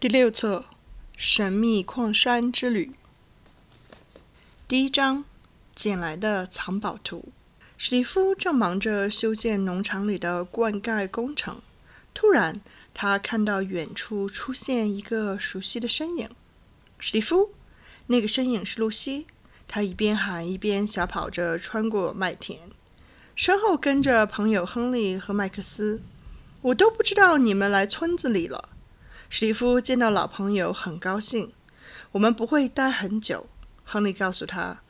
第六册：神秘矿山之旅。第一章：捡来的藏宝图。史蒂夫正忙着修建农场里的灌溉工程，突然，他看到远处出现一个熟悉的身影。史蒂夫，那个身影是露西。他一边喊，一边小跑着穿过麦田，身后跟着朋友亨利和麦克斯。我都不知道你们来村子里了。史蒂夫见到老朋友很高兴。我们不会待很久，亨利告诉他。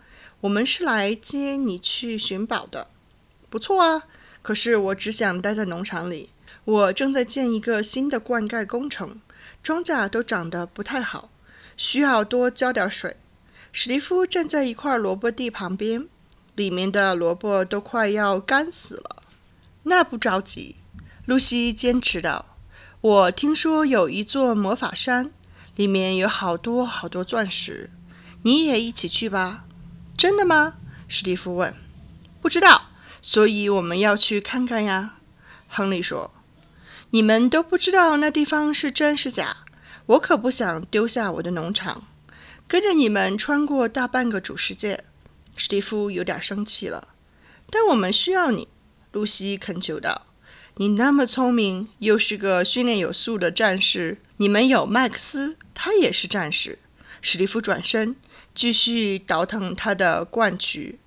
我们是来接你去寻宝的。不错啊，可是我只想待在农场里。我正在建一个新的灌溉工程，庄稼都长得不太好，需要多浇点水。史蒂夫站在一块萝卜地旁边，里面的萝卜都快要干死了。那不着急，露西坚持道：“我听说有一座魔法山，里面有好多好多钻石，你也一起去吧。”“真的吗？”史蒂夫问。“不知道，所以我们要去看看呀。”亨利说。“你们都不知道那地方是真是假，我可不想丢下我的农场。”跟着你们穿过大半个主世界，史蒂夫有点生气了。但我们需要你，露西恳求道：“你那么聪明，又是个训练有素的战士。你们有麦克斯，他也是战士。”史蒂夫转身，继续倒腾他的灌渠。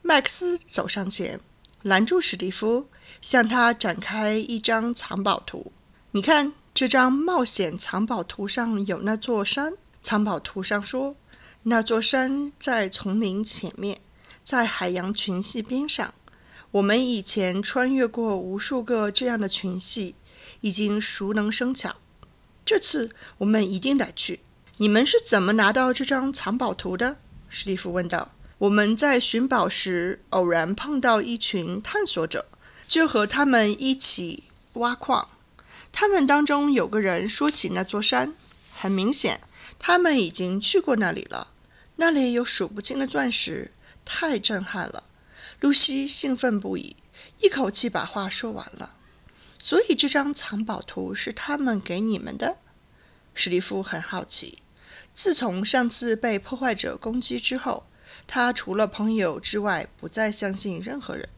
麦克斯走上前，拦住史蒂夫，向他展开一张藏宝图。你看，这张冒险藏宝图上有那座山。藏宝图上说，那座山在丛林前面，在海洋群系边上。我们以前穿越过无数个这样的群系，已经熟能生巧。这次我们一定得去。你们是怎么拿到这张藏宝图的？史蒂夫问道。我们在寻宝时偶然碰到一群探索者，就和他们一起挖矿。他们当中有个人说起那座山，很明显。他们已经去过那里了，那里有数不清的钻石，太震撼了。露西兴奋不已，一口气把话说完了。所以这张藏宝图是他们给你们的？史蒂夫很好奇。自从上次被破坏者攻击之后，他除了朋友之外，不再相信任何人。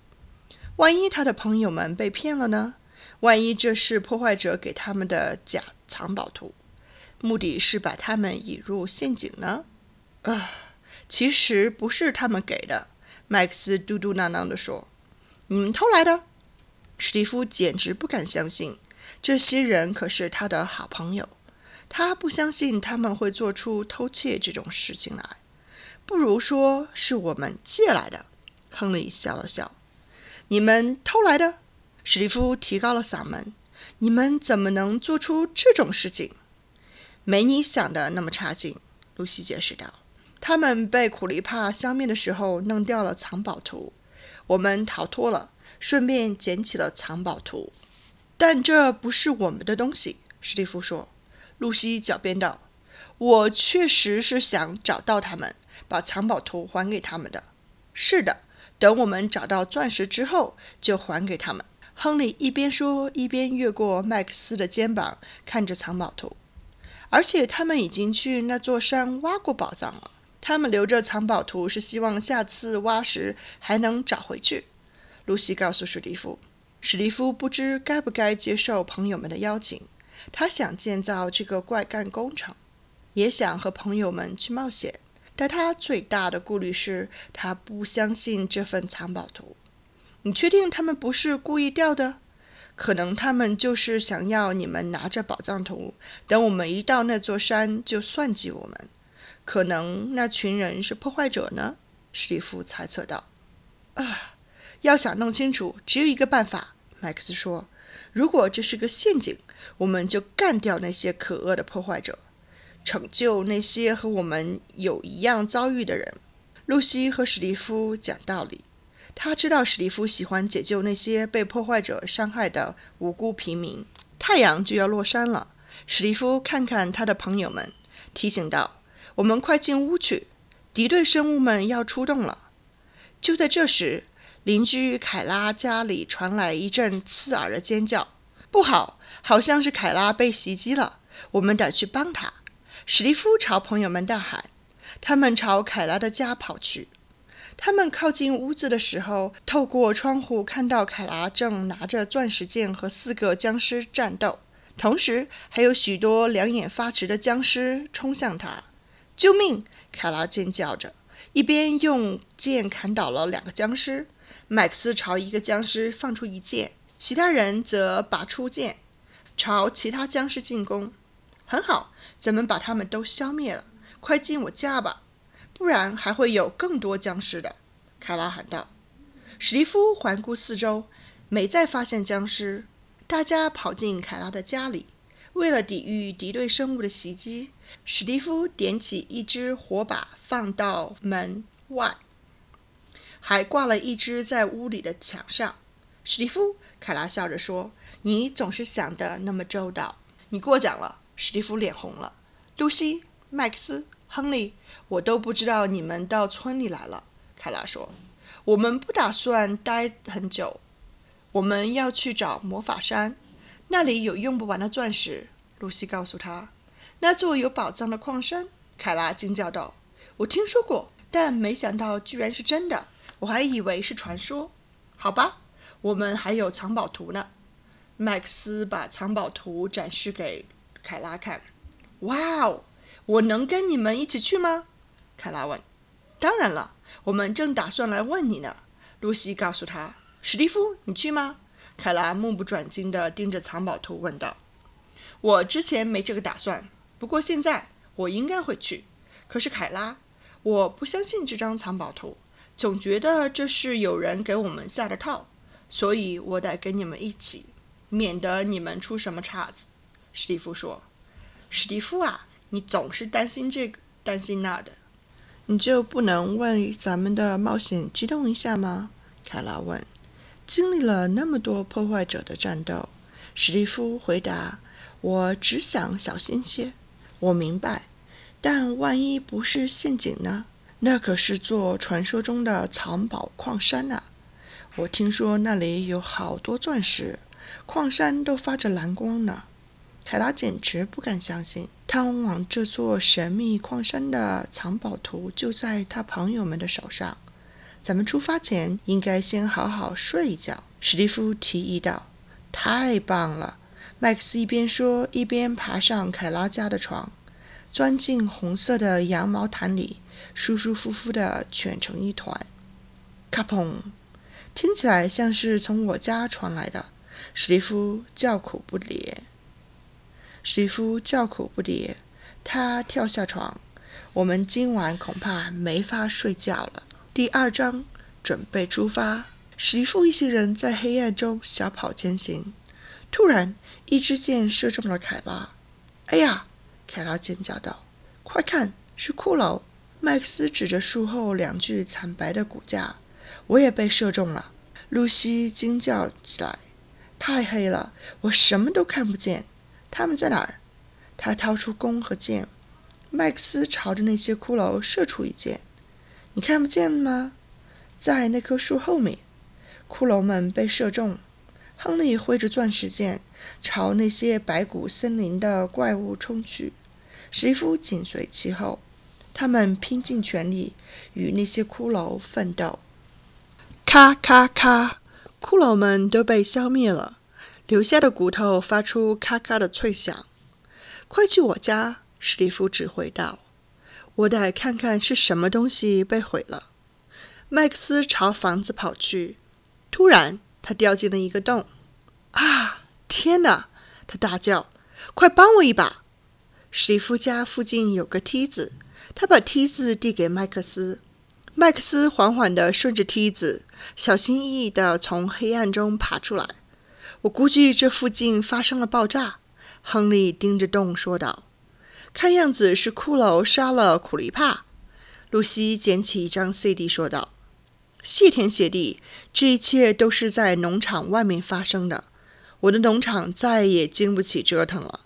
万一他的朋友们被骗了呢？万一这是破坏者给他们的假藏宝图？目的是把他们引入陷阱呢？啊，其实不是他们给的。麦克斯嘟嘟囔囔地说：“你们偷来的。”史蒂夫简直不敢相信，这些人可是他的好朋友。他不相信他们会做出偷窃这种事情来。不如说是我们借来的。亨利笑了笑：“你们偷来的？”史蒂夫提高了嗓门：“你们怎么能做出这种事情？”没你想的那么差劲，露西解释道。他们被苦力怕消灭的时候弄掉了藏宝图，我们逃脱了，顺便捡起了藏宝图。但这不是我们的东西，史蒂夫说。露西狡辩道：“我确实是想找到他们，把藏宝图还给他们的。是的，等我们找到钻石之后，就还给他们。”亨利一边说，一边越过麦克斯的肩膀，看着藏宝图。而且他们已经去那座山挖过宝藏了。他们留着藏宝图，是希望下次挖时还能找回去。露西告诉史蒂夫。史蒂夫不知该不该接受朋友们的邀请。他想建造这个怪干工程，也想和朋友们去冒险。但他最大的顾虑是他不相信这份藏宝图。你确定他们不是故意掉的？可能他们就是想要你们拿着宝藏图，等我们一到那座山就算计我们。可能那群人是破坏者呢？史蒂夫猜测道。啊，要想弄清楚，只有一个办法。麦克斯说：“如果这是个陷阱，我们就干掉那些可恶的破坏者，拯救那些和我们有一样遭遇的人。”露西和史蒂夫讲道理。他知道史蒂夫喜欢解救那些被破坏者伤害的无辜平民。太阳就要落山了，史蒂夫看看他的朋友们，提醒道：“我们快进屋去，敌对生物们要出动了。”就在这时，邻居凯拉家里传来一阵刺耳的尖叫。“不好，好像是凯拉被袭击了！我们得去帮他。”史蒂夫朝朋友们大喊。他们朝凯拉的家跑去。他们靠近屋子的时候，透过窗户看到凯拉正拿着钻石剑和四个僵尸战斗，同时还有许多两眼发直的僵尸冲向他。救命！凯拉尖叫着，一边用剑砍倒了两个僵尸。麦克斯朝一个僵尸放出一剑，其他人则拔出剑，朝其他僵尸进攻。很好，咱们把他们都消灭了。快进我家吧！不然还会有更多僵尸的，凯拉喊道。史蒂夫环顾四周，没再发现僵尸。大家跑进凯拉的家里。为了抵御敌对生物的袭击，史蒂夫点起一支火把放到门外，还挂了一支在屋里的墙上。史蒂夫，凯拉笑着说：“你总是想得那么周到。”你过奖了。史蒂夫脸红了。露西，麦克斯。亨利，我都不知道你们到村里来了。凯拉说：“我们不打算待很久，我们要去找魔法山，那里有用不完的钻石。”露西告诉他：“那座有宝藏的矿山。”凯拉惊叫道：“我听说过，但没想到居然是真的，我还以为是传说。”好吧，我们还有藏宝图呢。麦克斯把藏宝图展示给凯拉看。哇哦！我能跟你们一起去吗？凯拉问。当然了，我们正打算来问你呢。露西告诉他。史蒂夫，你去吗？凯拉目不转睛地盯着藏宝图问道。我之前没这个打算，不过现在我应该会去。可是凯拉，我不相信这张藏宝图，总觉得这是有人给我们下的套，所以我得跟你们一起，免得你们出什么岔子。史蒂夫说。史蒂夫啊。你总是担心这个，担心那的，你就不能为咱们的冒险激动一下吗？凯拉问。经历了那么多破坏者的战斗，史蒂夫回答：“我只想小心些。我明白，但万一不是陷阱呢？那可是座传说中的藏宝矿山啊！我听说那里有好多钻石，矿山都发着蓝光呢。”凯拉简直不敢相信，通往这座神秘矿山的藏宝图就在他朋友们的手上。咱们出发前应该先好好睡一觉。”史蒂夫提议道。“太棒了！”麦克斯一边说，一边爬上凯拉家的床，钻进红色的羊毛毯里，舒舒服服地蜷成一团。咔砰！听起来像是从我家传来的。史蒂夫叫苦不迭。史蒂夫叫苦不迭，他跳下床。我们今晚恐怕没法睡觉了。第二章，准备出发。史蒂夫一行人在黑暗中小跑前行。突然，一支箭射中了凯拉。“哎呀！”凯拉尖叫道，“快看，是骷髅！”麦克斯指着树后两具惨白的骨架。“我也被射中了！”露西惊叫起来，“太黑了，我什么都看不见。”他们在哪儿？他掏出弓和箭。麦克斯朝着那些骷髅射出一箭。你看不见吗？在那棵树后面。骷髅们被射中。亨利挥着钻石剑朝那些白骨森林的怪物冲去。史蒂夫紧随其后。他们拼尽全力与那些骷髅奋斗。咔咔咔！骷髅们都被消灭了。留下的骨头发出咔咔的脆响。快去我家！史蒂夫指挥道。我得看看是什么东西被毁了。麦克斯朝房子跑去。突然，他掉进了一个洞。啊！天哪！他大叫。快帮我一把！史蒂夫家附近有个梯子。他把梯子递给麦克斯。麦克斯缓缓地顺着梯子，小心翼翼地从黑暗中爬出来。我估计这附近发生了爆炸。亨利盯着洞说道：“看样子是骷髅杀了苦力怕。”露西捡起一张 CD 说道：“谢天谢地，这一切都是在农场外面发生的。我的农场再也经不起折腾了。”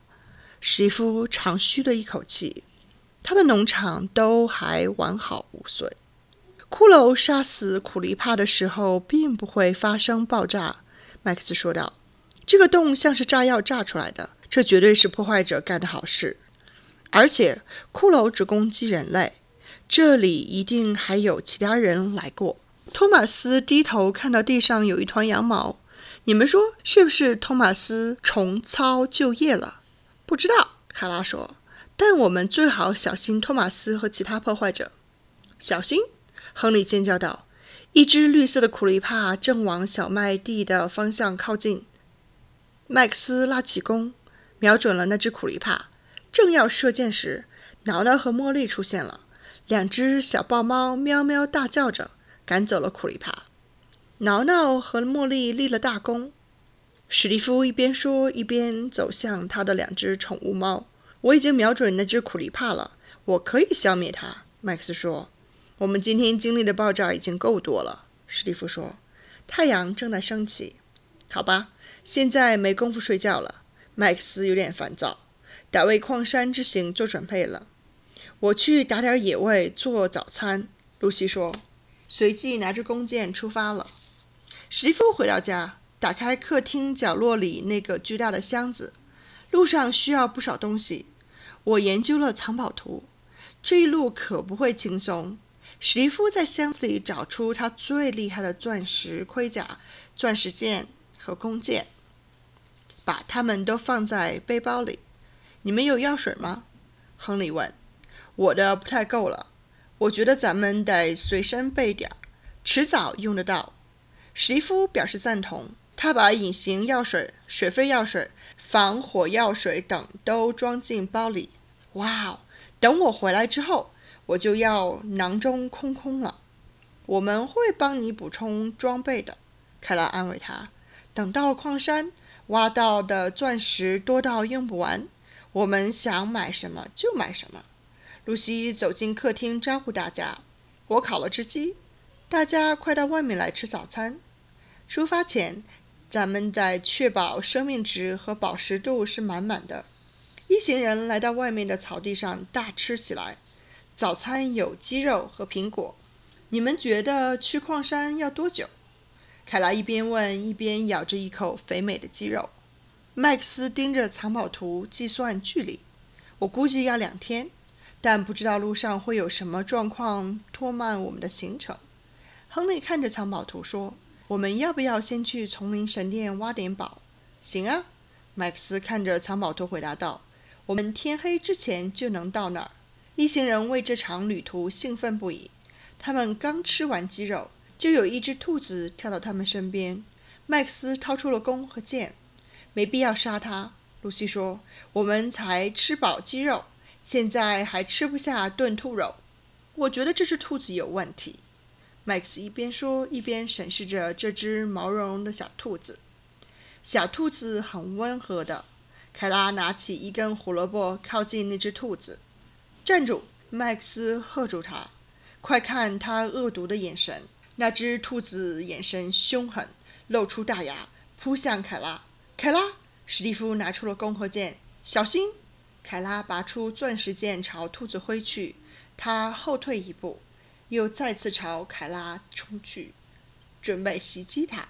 史蒂夫长吁了一口气，他的农场都还完好无损。骷髅杀死苦力怕的时候，并不会发生爆炸。麦克斯说道。这个洞像是炸药炸出来的，这绝对是破坏者干的好事。而且骷髅只攻击人类，这里一定还有其他人来过。托马斯低头看到地上有一团羊毛，你们说是不是托马斯重操旧业了？不知道，卡拉说。但我们最好小心托马斯和其他破坏者。小心！亨利尖叫道。一只绿色的苦力怕正往小麦地的方向靠近。麦克斯拉起弓，瞄准了那只苦力怕。正要射箭时，挠挠和茉莉出现了。两只小豹猫喵喵大叫着，赶走了苦力怕。挠挠和茉莉立了大功。史蒂夫一边说，一边走向他的两只宠物猫。我已经瞄准那只苦力怕了，我可以消灭它。麦克斯说。我们今天经历的爆炸已经够多了，史蒂夫说。太阳正在升起。好吧，现在没工夫睡觉了。麦克斯有点烦躁。得为矿山之行做准备了。我去打点野味做早餐。露西说，随即拿着弓箭出发了。史蒂夫回到家，打开客厅角落里那个巨大的箱子。路上需要不少东西。我研究了藏宝图，这一路可不会轻松。史蒂夫在箱子里找出他最厉害的钻石盔甲、钻石剑和弓箭，把它们都放在背包里。你们有药水吗？亨利问。我的不太够了，我觉得咱们得随身备点儿，迟早用得到。史蒂夫表示赞同。他把隐形药水、水肺药水、防火药水等都装进包里。哇！等我回来之后。我就要囊中空空了。我们会帮你补充装备的，凯拉安慰他。等到了矿山，挖到的钻石多到用不完，我们想买什么就买什么。露西走进客厅，招呼大家：“我烤了只鸡，大家快到外面来吃早餐。出发前，咱们得确保生命值和饱食度是满满的。”一行人来到外面的草地上，大吃起来。早餐有鸡肉和苹果。你们觉得去矿山要多久？凯拉一边问，一边咬着一口肥美的鸡肉。麦克斯盯着藏宝图计算距离。我估计要两天，但不知道路上会有什么状况拖慢我们的行程。亨利看着藏宝图说：“我们要不要先去丛林神殿挖点宝？”“行啊。”麦克斯看着藏宝图回答道：“我们天黑之前就能到那儿。”一行人为这场旅途兴奋不已。他们刚吃完鸡肉，就有一只兔子跳到他们身边。麦克斯掏出了弓和箭。没必要杀它，露西说：“我们才吃饱鸡肉，现在还吃不下炖兔肉。我觉得这只兔子有问题。”麦克斯一边说，一边审视着这只毛茸茸的小兔子。小兔子很温和的。凯拉拿起一根胡萝卜，靠近那只兔子。站住！麦克斯喝住他。快看他恶毒的眼神！那只兔子眼神凶狠，露出大牙，扑向凯拉。凯拉！史蒂夫拿出了弓和箭，小心！凯拉拔出钻石剑朝兔子挥去，他后退一步，又再次朝凯拉冲去，准备袭击他。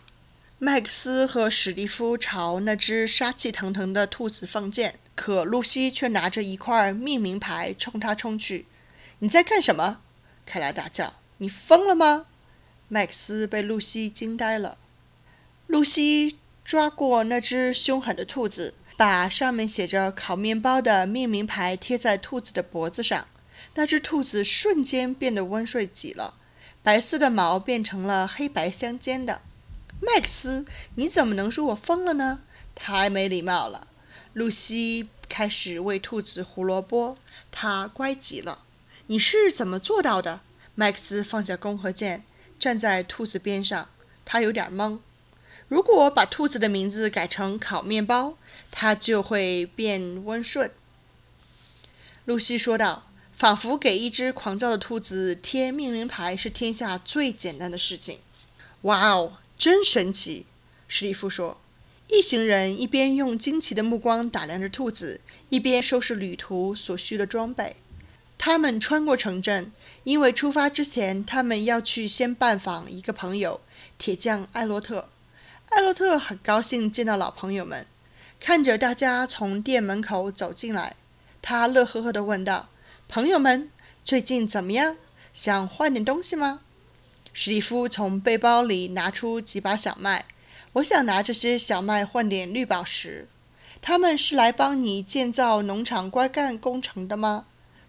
麦克斯和史蒂夫朝那只杀气腾腾的兔子放箭。可露西却拿着一块命名牌冲他冲去。“你在干什么？”凯拉大叫。“你疯了吗？”麦克斯被露西惊呆了。露西抓过那只凶狠的兔子，把上面写着“烤面包”的命名牌贴在兔子的脖子上。那只兔子瞬间变得温顺极了，白色的毛变成了黑白相间的。麦克斯，你怎么能说我疯了呢？太没礼貌了。露西开始喂兔子胡萝卜，它乖极了。你是怎么做到的？麦克斯放下弓和箭，站在兔子边上。他有点懵。如果把兔子的名字改成烤面包，它就会变温顺。露西说道，仿佛给一只狂躁的兔子贴命名牌是天下最简单的事情。哇哦，真神奇！史蒂夫说。一行人一边用惊奇的目光打量着兔子，一边收拾旅途所需的装备。他们穿过城镇，因为出发之前，他们要去先拜访一个朋友——铁匠艾洛特。艾洛特很高兴见到老朋友们。看着大家从店门口走进来，他乐呵呵地问道：“朋友们，最近怎么样？想换点东西吗？”史蒂夫从背包里拿出几把小麦，我想拿这些小麦换点绿宝石。他们是来帮你建造农场瓜干工程的吗？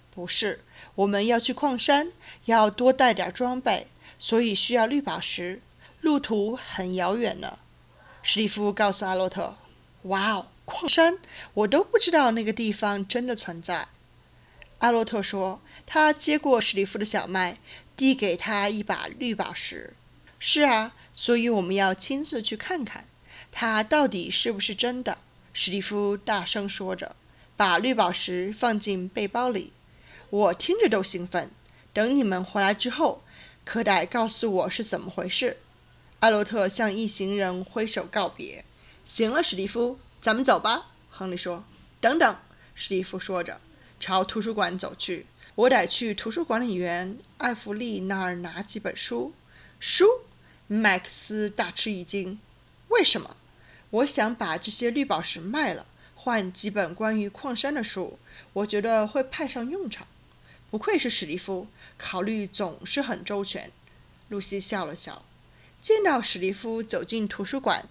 不是，我们要去矿山，要多带点装备，所以需要绿宝石。路途很遥远呢。史蒂夫告诉阿洛特：“哇哦，矿山！我都不知道那个地方真的存在。”阿洛特说：“他接过史蒂夫的小麦。”递给他一把绿宝石。是啊，所以我们要亲自去看看，它到底是不是真的。史蒂夫大声说着，把绿宝石放进背包里。我听着都兴奋。等你们回来之后，可得告诉我是怎么回事。艾洛特向一行人挥手告别。行了，史蒂夫，咱们走吧。亨利说。等等，史蒂夫说着，朝图书馆走去。我得去图书管理员艾弗利那儿拿几本书。书？麦克斯大吃一惊。为什么？我想把这些绿宝石卖了，换几本关于矿山的书。我觉得会派上用场。不愧是史蒂夫，考虑总是很周全。露西笑了笑。见到史蒂夫走进图书馆，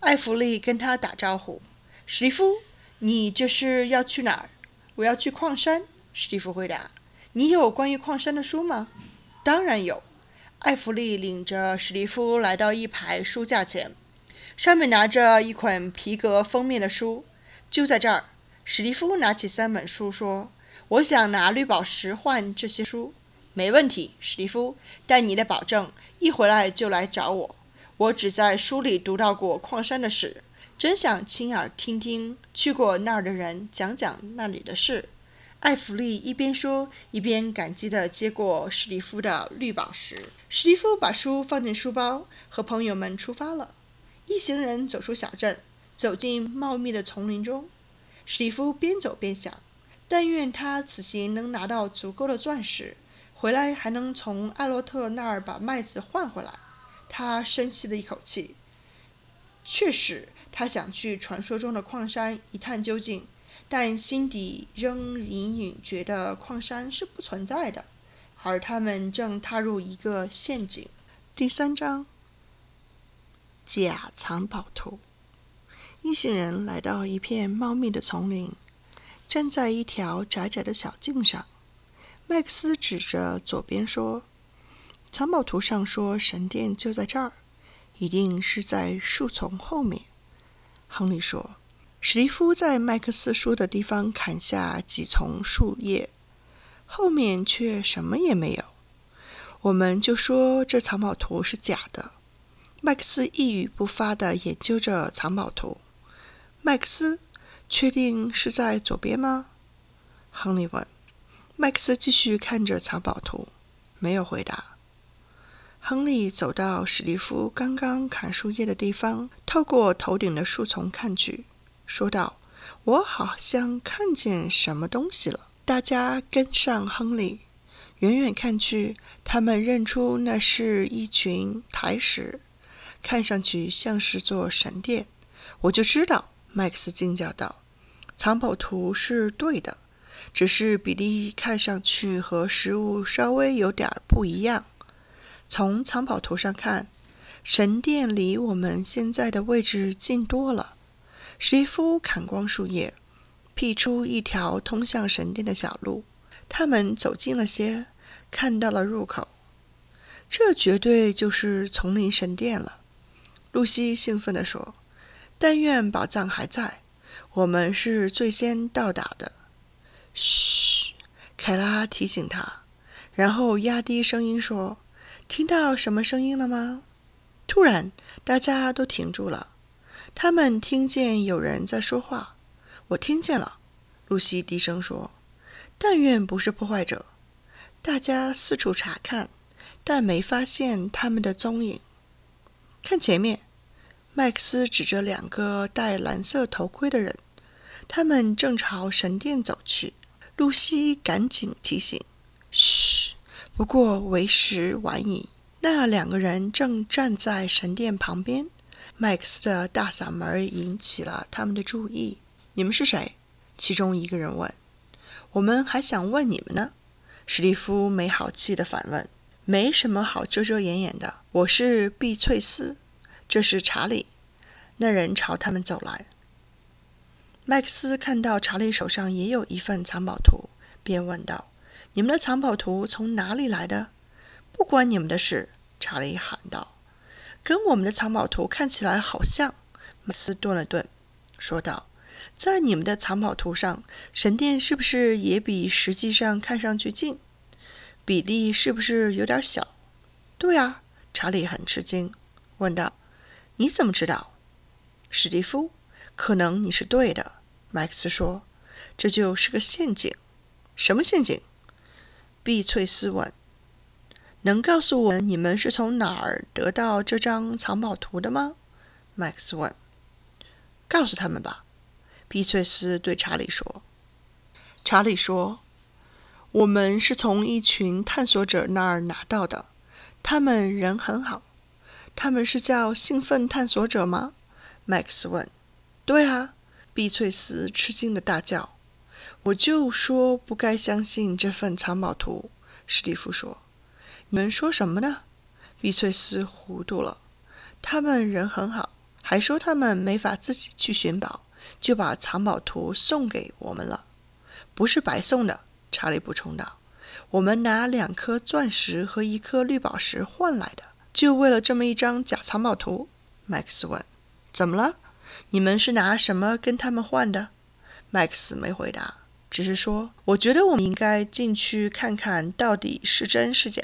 艾弗利跟他打招呼：“史蒂夫，你这是要去哪儿？”“我要去矿山。”史蒂夫回答。你有关于矿山的书吗？当然有。艾弗利领着史蒂夫来到一排书架前，上面拿着一捆皮革封面的书。就在这儿，史蒂夫拿起三本书说：“我想拿绿宝石换这些书。”没问题，史蒂夫。但你得保证一回来就来找我。我只在书里读到过矿山的事，真想亲耳听听去过那儿的人讲讲那里的事。艾弗利一边说，一边感激地接过史蒂夫的绿宝石。史蒂夫把书放进书包，和朋友们出发了。一行人走出小镇，走进茂密的丛林中。史蒂夫边走边想：但愿他此行能拿到足够的钻石，回来还能从艾洛特那儿把麦子换回来。他深吸了一口气。确实，他想去传说中的矿山一探究竟。但心底仍隐隐觉得矿山是不存在的，而他们正踏入一个陷阱。第三章，假藏宝图。一行人来到一片茂密的丛林，站在一条窄窄的小径上。麦克斯指着左边说：“藏宝图上说神殿就在这儿，一定是在树丛后面。”亨利说。史蒂夫在麦克斯说的地方砍下几丛树叶，后面却什么也没有。我们就说这藏宝图是假的。麦克斯一语不发地研究着藏宝图。麦克斯，确定是在左边吗？亨利问。麦克斯继续看着藏宝图，没有回答。亨利走到史蒂夫刚刚砍树叶的地方，透过头顶的树丛看去。说道：“我好像看见什么东西了。”大家跟上亨利，远远看去，他们认出那是一群苔石，看上去像是座神殿。我就知道，麦克斯惊叫道：“藏宝图是对的，只是比例看上去和实物稍微有点不一样。从藏宝图上看，神殿离我们现在的位置近多了。”史蒂夫砍光树叶，辟出一条通向神殿的小路。他们走近了些，看到了入口。这绝对就是丛林神殿了，露西兴奋地说：“但愿宝藏还在，我们是最先到达的。”嘘，凯拉提醒他，然后压低声音说：“听到什么声音了吗？”突然，大家都停住了。他们听见有人在说话，我听见了。露西低声说：“但愿不是破坏者。”大家四处查看，但没发现他们的踪影。看前面，麦克斯指着两个戴蓝色头盔的人，他们正朝神殿走去。露西赶紧提醒：“嘘，不过为时晚矣。”那两个人正站在神殿旁边。麦克斯的大嗓门引起了他们的注意。“你们是谁？”其中一个人问。“我们还想问你们呢。”史蒂夫没好气地反问。“没什么好遮遮掩掩的。我是碧翠丝，这是查理。”那人朝他们走来。麦克斯看到查理手上也有一份藏宝图，便问道：“你们的藏宝图从哪里来的？”“不关你们的事。”查理喊道。跟我们的藏宝图看起来好像。麦斯顿了顿，说道：“在你们的藏宝图上，神殿是不是也比实际上看上去近？比例是不是有点小？”“对啊。”查理很吃惊，问道：“你怎么知道？”史蒂夫：“可能你是对的。”麦克斯说：“这就是个陷阱。”“什么陷阱？”碧翠丝问。能告诉我你们是从哪儿得到这张藏宝图的吗？麦克斯问。告诉他们吧，碧翠丝对查理说。查理说：“我们是从一群探索者那儿拿到的，他们人很好。他们是叫兴奋探索者吗？”麦克斯问。“对啊！”碧翠丝吃惊的大叫。“我就说不该相信这份藏宝图。”史蒂夫说。你们说什么呢？碧翠丝糊涂了。他们人很好，还说他们没法自己去寻宝，就把藏宝图送给我们了。不是白送的，查理补充道。我们拿两颗钻石和一颗绿宝石换来的，就为了这么一张假藏宝图。麦克斯问：“怎么了？你们是拿什么跟他们换的？”麦克斯没回答，只是说：“我觉得我们应该进去看看到底是真是假。”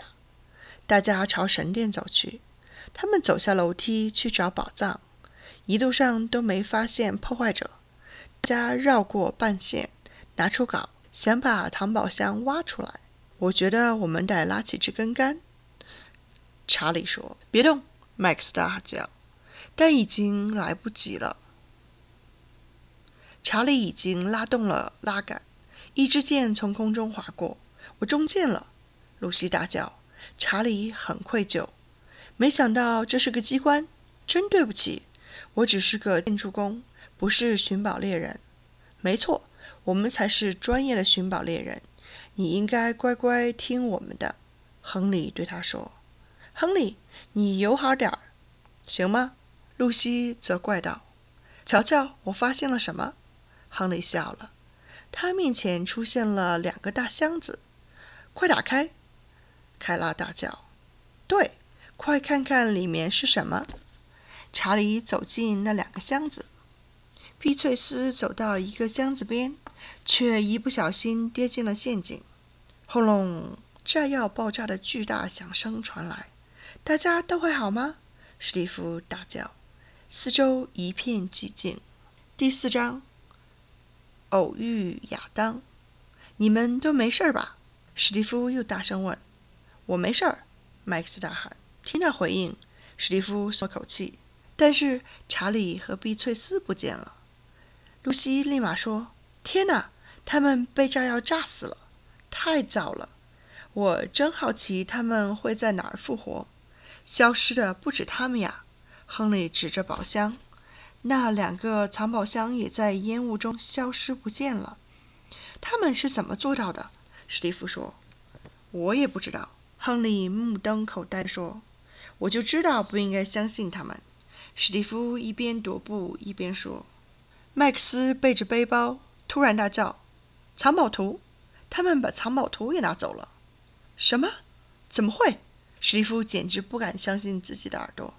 大家朝神殿走去。他们走下楼梯去找宝藏，一路上都没发现破坏者。大家绕过半线，拿出镐，想把藏宝箱挖出来。我觉得我们得拉起这根杆。查理说：“别动！”麦克斯大叫，但已经来不及了。查理已经拉动了拉杆，一支箭从空中划过。我中箭了！露西大叫。查理很愧疚，没想到这是个机关，真对不起，我只是个建筑工，不是寻宝猎人。没错，我们才是专业的寻宝猎人，你应该乖乖听我们的。亨利对他说：“亨利，你友好点儿，行吗？”露西责怪道：“瞧瞧，我发现了什么？”亨利笑了，他面前出现了两个大箱子，快打开！凯拉大叫：“对，快看看里面是什么！”查理走进那两个箱子。碧翠丝走到一个箱子边，却一不小心跌进了陷阱。轰隆！炸药爆炸的巨大响声传来。大家都还好吗？史蒂夫大叫。四周一片寂静。第四章：偶遇亚当。你们都没事吧？史蒂夫又大声问。我没事儿，麦克斯大喊。听到回应，史蒂夫松了口气。但是查理和碧翠丝不见了。露西立马说：“天哪，他们被炸药炸死了！太糟了！我真好奇他们会在哪儿复活。消失的不止他们呀。”亨利指着宝箱，那两个藏宝箱也在烟雾中消失不见了。他们是怎么做到的？史蒂夫说：“我也不知道。”亨利目瞪口呆说：“我就知道不应该相信他们。”史蒂夫一边踱步一边说：“麦克斯背着背包，突然大叫：‘藏宝图！他们把藏宝图也拿走了！’什么？怎么会？”史蒂夫简直不敢相信自己的耳朵。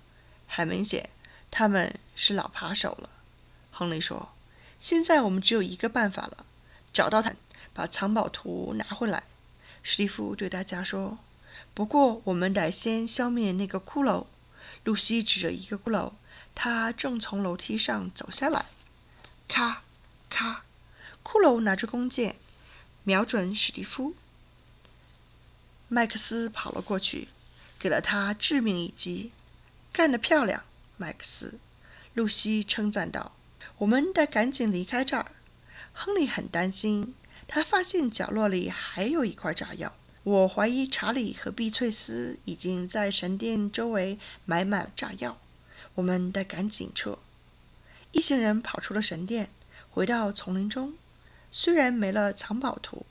很明显，他们是老扒手了。亨利说：“现在我们只有一个办法了，找到他，把藏宝图拿回来。”史蒂夫对大家说。不过，我们得先消灭那个骷髅。露西指着一个骷髅，他正从楼梯上走下来。咔，咔！骷髅拿着弓箭，瞄准史蒂夫。麦克斯跑了过去，给了他致命一击。干得漂亮，麦克斯！露西称赞道。我们得赶紧离开这儿。亨利很担心，他发现角落里还有一块炸药。我怀疑查理和碧翠丝已经在神殿周围埋满了炸药。我们得赶紧撤。一行人跑出了神殿，回到丛林中。虽然没了藏宝图，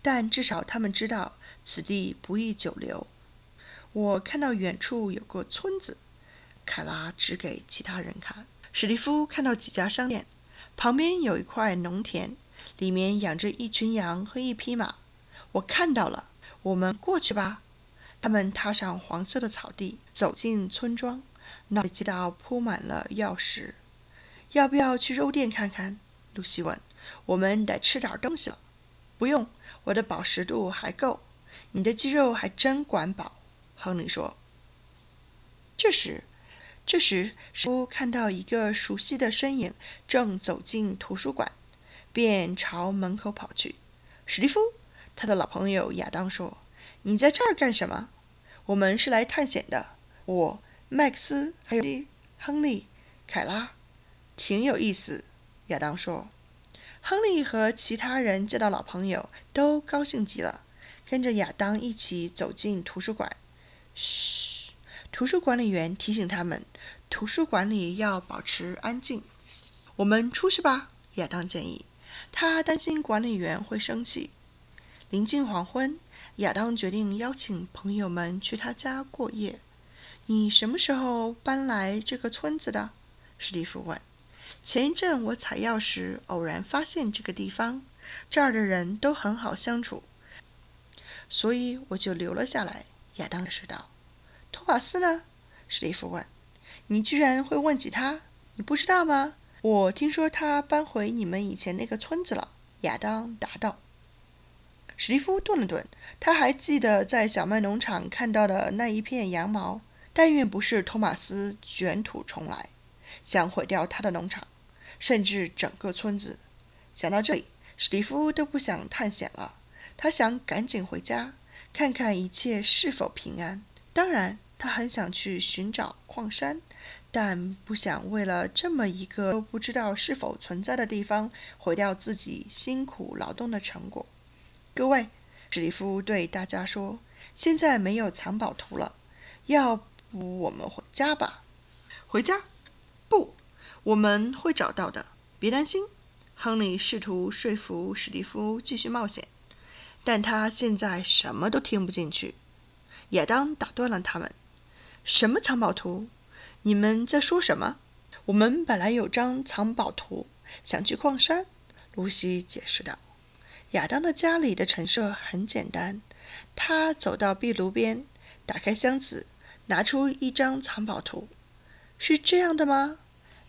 但至少他们知道此地不宜久留。我看到远处有个村子，凯拉指给其他人看。史蒂夫看到几家商店，旁边有一块农田，里面养着一群羊和一匹马。我看到了，我们过去吧。他们踏上黄色的草地，走进村庄，那里街道铺满了药石。要不要去肉店看看？露西问。我们得吃点东西了。不用，我的饱食度还够。你的肌肉还真管饱。亨利说。这时，这时，史蒂夫看到一个熟悉的身影正走进图书馆，便朝门口跑去。史蒂夫，他的老朋友亚当说：“你在这儿干什么？”“我们是来探险的。”“我、麦克斯还有亨利、凯拉，挺有意思。”亚当说。亨利和其他人见到老朋友都高兴极了，跟着亚当一起走进图书馆。嘘，图书管理员提醒他们，图书馆里要保持安静。我们出去吧，亚当建议。他担心管理员会生气。临近黄昏，亚当决定邀请朋友们去他家过夜。你什么时候搬来这个村子的？史蒂夫问。前一阵我采药时偶然发现这个地方，这儿的人都很好相处，所以我就留了下来。亚当说道。“托马斯呢？”史蒂夫问。“你居然会问起他？你不知道吗？我听说他搬回你们以前那个村子了。”亚当答道。史蒂夫顿了顿，他还记得在小麦农场看到的那一片羊毛。但愿不是托马斯卷土重来，想毁掉他的农场。甚至整个村子。想到这里，史蒂夫都不想探险了。他想赶紧回家，看看一切是否平安。当然，他很想去寻找矿山，但不想为了这么一个都不知道是否存在的地方，毁掉自己辛苦劳动的成果。各位，史蒂夫对大家说：“现在没有藏宝图了，要不我们回家吧？”回家？不。我们会找到的，别担心。亨利试图说服史蒂夫继续冒险，但他现在什么都听不进去。亚当打断了他们：“什么藏宝图？你们在说什么？”“我们本来有张藏宝图，想去矿山。”露西解释道。亚当的家里的陈设很简单。他走到壁炉边，打开箱子，拿出一张藏宝图。“是这样的吗？”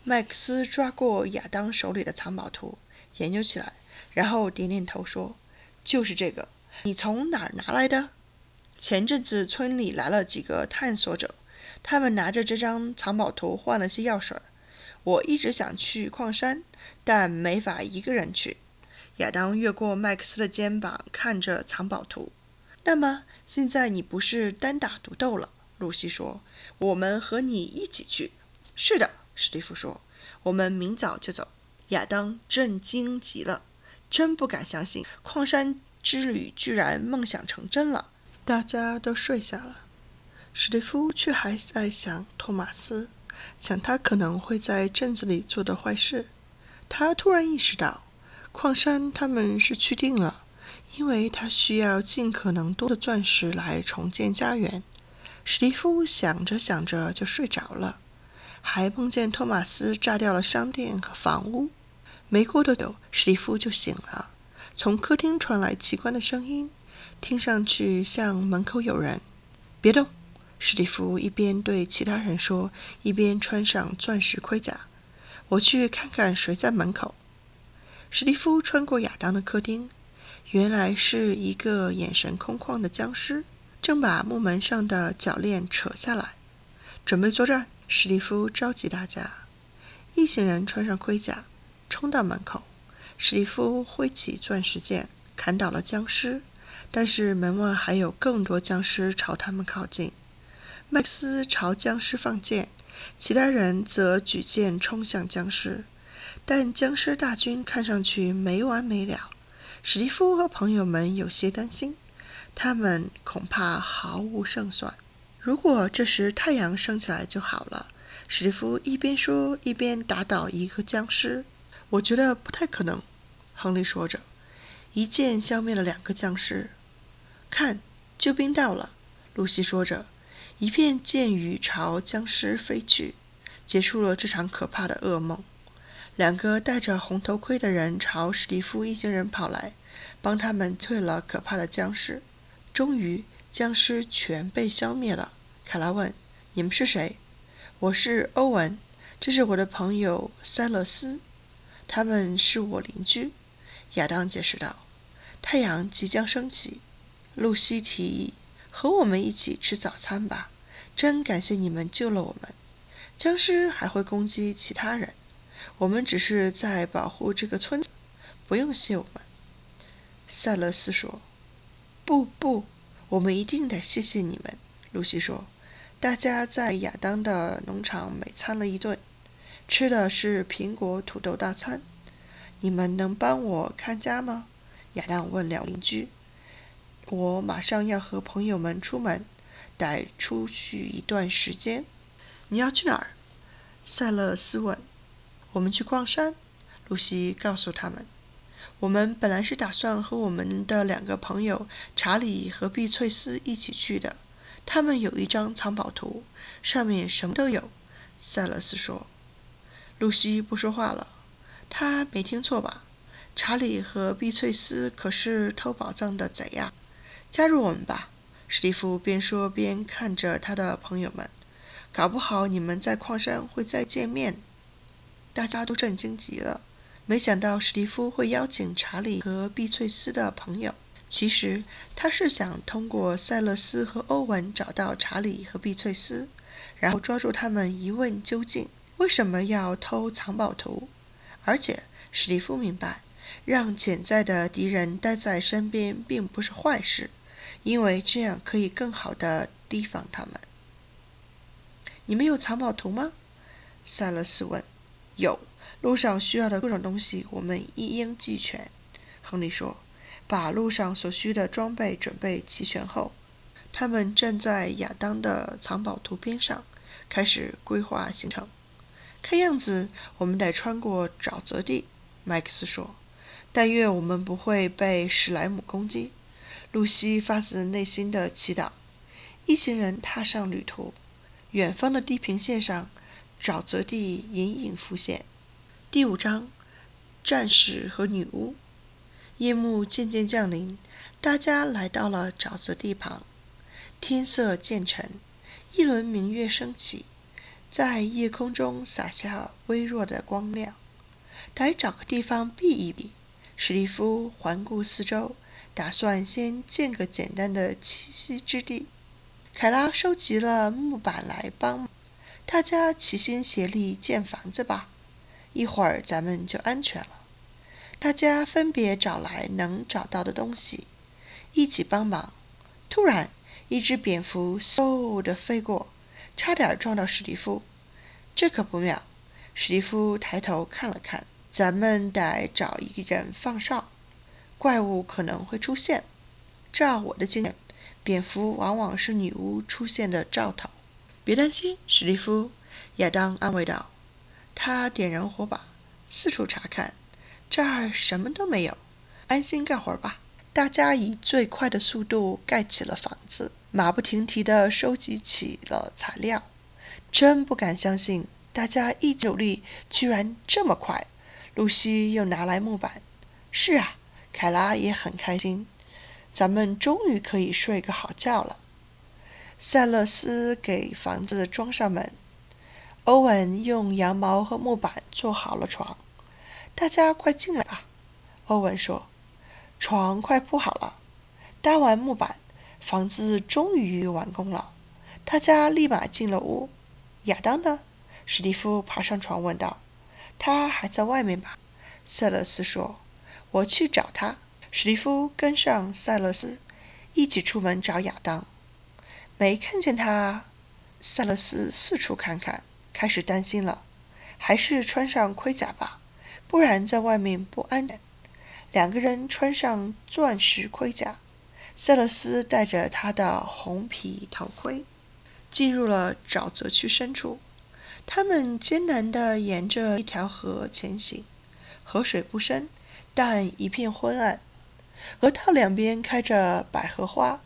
麦克斯抓过亚当手里的藏宝图，研究起来，然后点点头说：“就是这个。你从哪儿拿来的？”前阵子村里来了几个探索者，他们拿着这张藏宝图换了些药水。我一直想去矿山，但没法一个人去。亚当越过麦克斯的肩膀，看着藏宝图。那么现在你不是单打独斗了？露西说：“我们和你一起去。”是的。史蒂夫说：“我们明早就走。”亚当震惊极了，真不敢相信矿山之旅居然梦想成真了。大家都睡下了，史蒂夫却还在想托马斯，想他可能会在镇子里做的坏事。他突然意识到，矿山他们是去定了，因为他需要尽可能多的钻石来重建家园。史蒂夫想着想着就睡着了。还梦见托马斯炸掉了商店和房屋。没过多久，史蒂夫就醒了。从客厅传来奇怪的声音，听上去像门口有人。别动！史蒂夫一边对其他人说，一边穿上钻石盔甲。我去看看谁在门口。史蒂夫穿过亚当的客厅，原来是一个眼神空旷的僵尸，正把木门上的铰链扯下来，准备作战。史蒂夫召集大家，一行人穿上盔甲，冲到门口。史蒂夫挥起钻石剑，砍倒了僵尸，但是门外还有更多僵尸朝他们靠近。麦克斯朝僵尸放箭，其他人则举剑冲向僵尸，但僵尸大军看上去没完没了。史蒂夫和朋友们有些担心，他们恐怕毫无胜算。如果这时太阳升起来就好了，史蒂夫一边说一边打倒一个僵尸。我觉得不太可能，亨利说着，一剑消灭了两个僵尸。看，救兵到了，露西说着，一片箭雨朝僵尸飞去，结束了这场可怕的噩梦。两个戴着红头盔的人朝史蒂夫一行人跑来，帮他们退了可怕的僵尸。终于，僵尸全被消灭了。卡拉问：“你们是谁？”“我是欧文，这是我的朋友塞勒斯。”他们是我邻居，亚当解释道。太阳即将升起，露西提议和我们一起吃早餐吧。真感谢你们救了我们。僵尸还会攻击其他人，我们只是在保护这个村子，不用谢我们。塞勒斯说：“不不，我们一定得谢谢你们。”露西说：“大家在亚当的农场美餐了一顿。”吃的是苹果土豆大餐，你们能帮我看家吗？亚当问两邻居。我马上要和朋友们出门，得出去一段时间。你要去哪儿？塞勒斯问。我们去逛山。露西告诉他们。我们本来是打算和我们的两个朋友查理和碧翠丝一起去的。他们有一张藏宝图，上面什么都有。塞勒斯说。露西不说话了。他没听错吧？查理和碧翠丝可是偷宝藏的贼呀！加入我们吧！史蒂夫边说边看着他的朋友们。搞不好你们在矿山会再见面。大家都震惊极了，没想到史蒂夫会邀请查理和碧翠丝的朋友。其实他是想通过塞勒斯和欧文找到查理和碧翠丝，然后抓住他们一问究竟。为什么要偷藏宝图？而且史蒂夫明白，让潜在的敌人待在身边并不是坏事，因为这样可以更好的提防他们。你们有藏宝图吗？塞勒斯问。有，路上需要的各种东西我们一应俱全。亨利说。把路上所需的装备准备齐全后，他们站在亚当的藏宝图边上，开始规划行程。看样子，我们得穿过沼泽地，麦克斯说。但愿我们不会被史莱姆攻击。露西发自内心的祈祷。一行人踏上旅途。远方的地平线上，沼泽地隐隐浮现。第五章：战士和女巫。夜幕渐渐降临，大家来到了沼泽地旁。天色渐沉，一轮明月升起。在夜空中洒下微弱的光亮，得找个地方避一避。史蒂夫环顾四周，打算先建个简单的栖息之地。凯拉收集了木板来帮，大家齐心协力建房子吧。一会儿咱们就安全了。大家分别找来能找到的东西，一起帮忙。突然，一只蝙蝠嗖地飞过。差点撞到史蒂夫，这可不妙。史蒂夫抬头看了看，咱们得找一个人放哨，怪物可能会出现。照我的经验，蝙蝠往往是女巫出现的兆头。别担心，史蒂夫，亚当安慰道。他点燃火把，四处查看，这儿什么都没有。安心干活吧。大家以最快的速度盖起了房子。马不停蹄地收集起了材料，真不敢相信，大家一努力，居然这么快。露西又拿来木板。是啊，凯拉也很开心。咱们终于可以睡个好觉了。塞勒斯给房子装上门，欧文用羊毛和木板做好了床。大家快进来吧，欧文说。床快铺好了，搭完木板。房子终于完工了，大家立马进了屋。亚当呢？史蒂夫爬上床问道。“他还在外面吧？”塞勒斯说。“我去找他。”史蒂夫跟上塞勒斯，一起出门找亚当。没看见他。塞勒斯四处看看，开始担心了。还是穿上盔甲吧，不然在外面不安全。两个人穿上钻石盔甲。塞勒斯戴着他的红皮头盔，进入了沼泽区深处。他们艰难地沿着一条河前行，河水不深，但一片昏暗。河道两边开着百合花。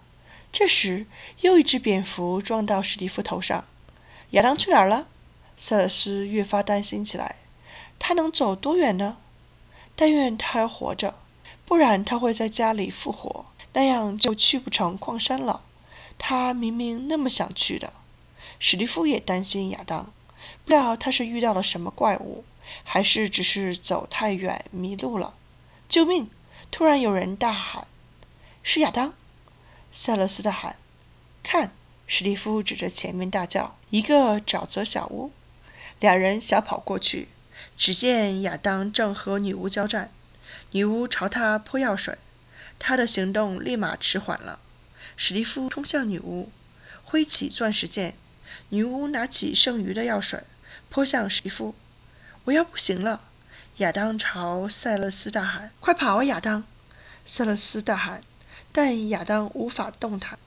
这时，又一只蝙蝠撞到史蒂夫头上。亚当去哪儿了？塞勒斯越发担心起来。他能走多远呢？但愿他还活着，不然他会在家里复活，那样就去不成矿山了。他明明那么想去的。史蒂夫也担心亚当，不知道他是遇到了什么怪物，还是只是走太远迷路了。救命！突然有人大喊：“是亚当！”塞勒斯的喊：“看！”史蒂夫指着前面大叫：“一个沼泽小屋！”两人小跑过去。只见亚当正和女巫交战，女巫朝他泼药水，他的行动立马迟缓了。史蒂夫冲向女巫，挥起钻石剑，女巫拿起剩余的药水泼向史蒂夫。我要不行了！亚当朝塞勒斯大喊：“快跑，亚当！”塞勒斯大喊，但亚当无法动弹。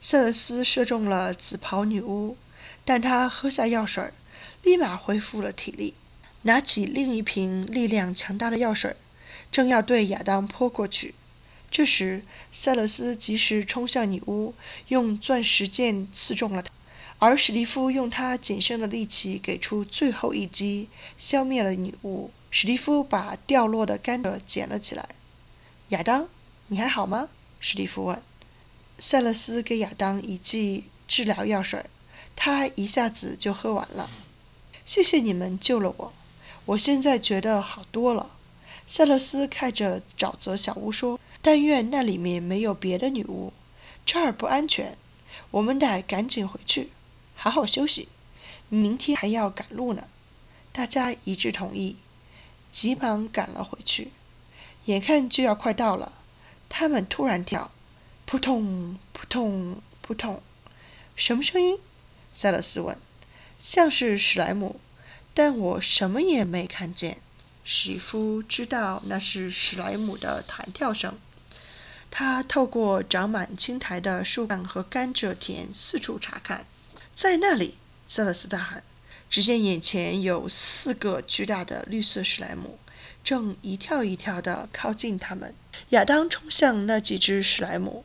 塞勒斯射中了紫袍女巫，但她喝下药水，立马恢复了体力。拿起另一瓶力量强大的药水，正要对亚当泼过去，这时塞勒斯及时冲向女巫，用钻石剑刺中了他，而史蒂夫用他仅剩的力气给出最后一击，消灭了女巫。史蒂夫把掉落的甘蔗捡了起来。亚当，你还好吗？史蒂夫问。塞勒斯给亚当一剂治疗药水，他一下子就喝完了。谢谢你们救了我。我现在觉得好多了，塞勒斯看着沼泽小屋说：“但愿那里面没有别的女巫，这儿不安全。我们得赶紧回去，好好休息。明天还要赶路呢。”大家一致同意，急忙赶了回去。眼看就要快到了，他们突然跳，扑通扑通扑通，什么声音？塞勒斯问。像是史莱姆。但我什么也没看见。史蒂夫知道那是史莱姆的弹跳声。他透过长满青苔的树干和甘蔗田四处查看。在那里，塞勒斯大喊：“只见眼前有四个巨大的绿色史莱姆，正一跳一跳地靠近他们。”亚当冲向那几只史莱姆，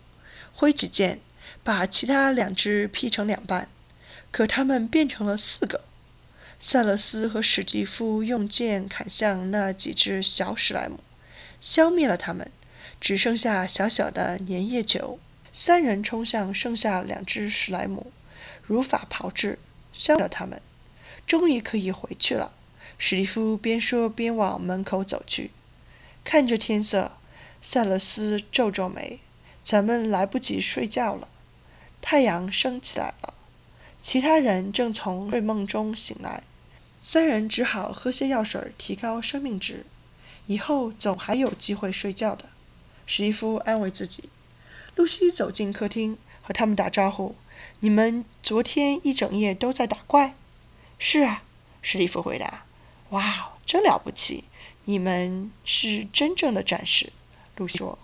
挥起剑，把其他两只劈成两半。可他们变成了四个。塞勒斯和史蒂夫用剑砍向那几只小史莱姆，消灭了他们，只剩下小小的粘液球。三人冲向剩下两只史莱姆，如法炮制，消灭了它们，终于可以回去了。史蒂夫边说边往门口走去，看着天色，塞勒斯皱皱眉：“咱们来不及睡觉了。”太阳升起来了，其他人正从睡梦中醒来。三人只好喝些药水，提高生命值，以后总还有机会睡觉的。史蒂夫安慰自己。露西走进客厅，和他们打招呼：“你们昨天一整夜都在打怪？”“是啊。”史蒂夫回答。“哇，真了不起！你们是真正的战士。”露西说。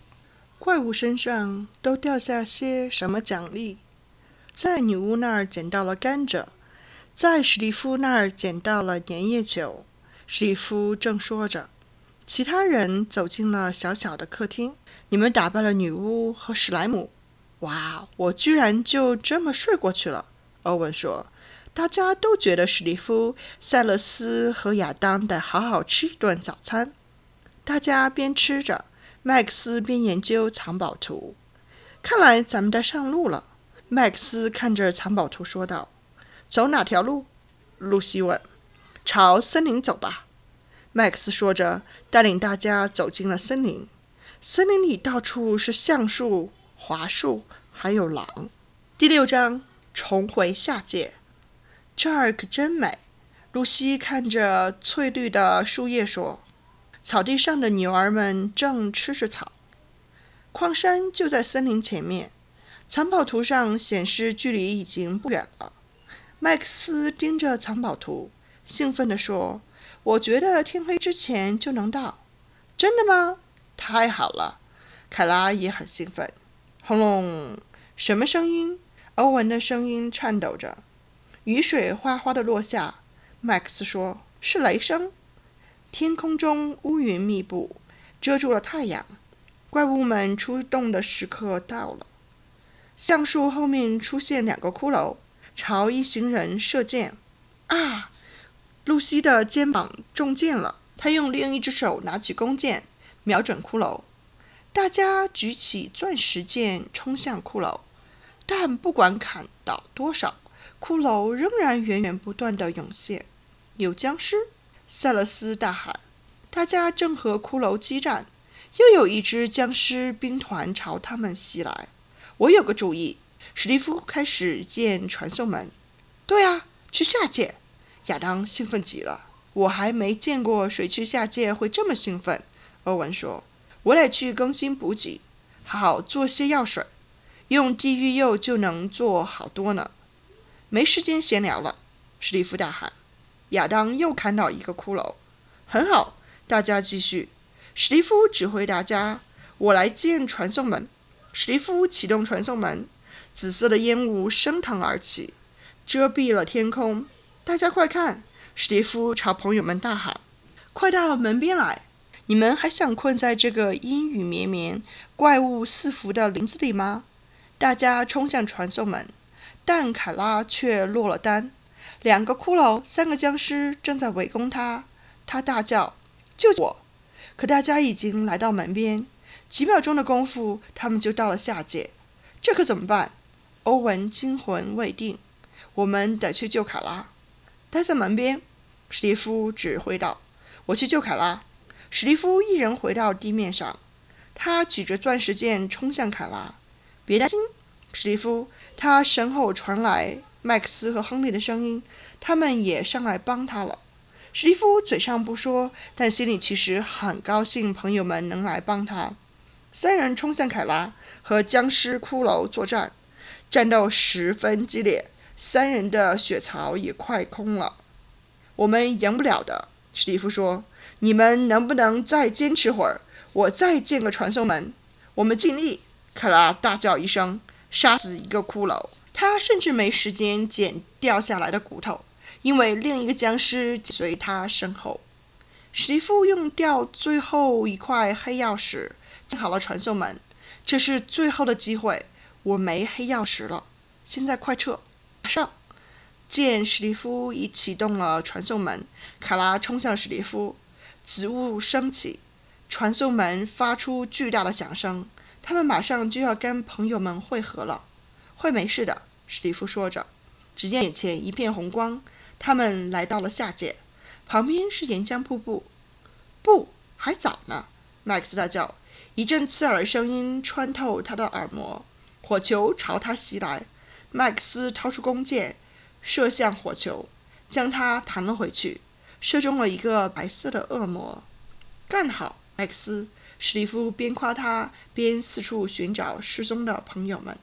“怪物身上都掉下些什么奖励？”在女巫那儿捡到了甘蔗。在史蒂夫那儿捡到了粘液酒。史蒂夫正说着，其他人走进了小小的客厅。你们打败了女巫和史莱姆。哇，我居然就这么睡过去了。欧文说。大家都觉得史蒂夫、塞勒斯和亚当得好好吃一顿早餐。大家边吃着，麦克斯边研究藏宝图。看来咱们得上路了。麦克斯看着藏宝图说道。走哪条路？露西问。“朝森林走吧。”麦克斯说着，带领大家走进了森林。森林里到处是橡树、桦树，还有狼。第六章：重回下界。这儿可真美。露西看着翠绿的树叶说：“草地上的牛儿们正吃着草。矿山就在森林前面。藏宝图上显示距离已经不远了。”麦克斯盯着藏宝图，兴奋地说：“我觉得天黑之前就能到。”“真的吗？太好了！”凯拉也很兴奋。轰隆！什么声音？欧文的声音颤抖着。雨水哗哗的落下。麦克斯说：“是雷声。”天空中乌云密布，遮住了太阳。怪物们出动的时刻到了。橡树后面出现两个骷髅，朝一行人射箭。啊！露西的肩膀中箭了。她用另一只手拿起弓箭，瞄准骷髅。大家举起钻石剑冲向骷髅，但不管砍倒多少，骷髅仍然源源不断的涌现。有僵尸！塞勒斯大喊：“大家正和骷髅激战，又有一支僵尸兵团朝他们袭来。”我有个主意，史蒂夫开始建传送门。对啊，去下界！亚当兴奋极了。我还没见过谁去下界会这么兴奋。欧文说：“我得去更新补给，好好做些药水，用地狱釉就能做好多呢。”没时间闲聊了，史蒂夫大喊。亚当又砍倒一个骷髅，很好，大家继续。史蒂夫指挥大家：“我来建传送门。”史蒂夫启动传送门，紫色的烟雾升腾而起，遮蔽了天空。大家快看！史蒂夫朝朋友们大喊：“快到门边来！你们还想困在这个阴雨绵绵、怪物四伏的林子里吗？”大家冲向传送门，但凯拉却落了单。两个骷髅，三个僵尸正在围攻他。他大叫：“救我！”可大家已经来到门边，几秒钟的功夫，他们就到了下界。这可怎么办？欧文惊魂未定。我们得去救卡拉。待在门边，史蒂夫指挥道：“我去救卡拉。”史蒂夫一人回到地面上，他举着钻石剑冲向卡拉。别担心，史蒂夫。他身后传来。麦克斯和亨利的声音，他们也上来帮他了。史蒂夫嘴上不说，但心里其实很高兴，朋友们能来帮他。三人冲向凯拉，和僵尸骷髅作战，战斗十分激烈，三人的血槽也快空了。我们赢不了的，史蒂夫说：“你们能不能再坚持会儿？我再建个传送门。”我们尽力！卡拉大叫一声，杀死一个骷髅。他甚至没时间捡掉下来的骨头，因为另一个僵尸随他身后。史蒂夫用掉最后一块黑曜石建好了传送门，这是最后的机会。我没黑曜石了，现在快撤！马上！见史蒂夫已启动了传送门，卡拉冲向史蒂夫，紫雾升起，传送门发出巨大的响声。他们马上就要跟朋友们会合了。会没事的，史蒂夫说着。只见眼前一片红光，他们来到了下界，旁边是岩浆瀑布。不，还早呢！麦克斯大叫。一阵刺耳的声音穿透他的耳膜，火球朝他袭来。麦克斯掏出弓箭，射向火球，将它弹了回去，射中了一个白色的恶魔。干好，麦克斯！史蒂夫边夸他，边四处寻找失踪的朋友们。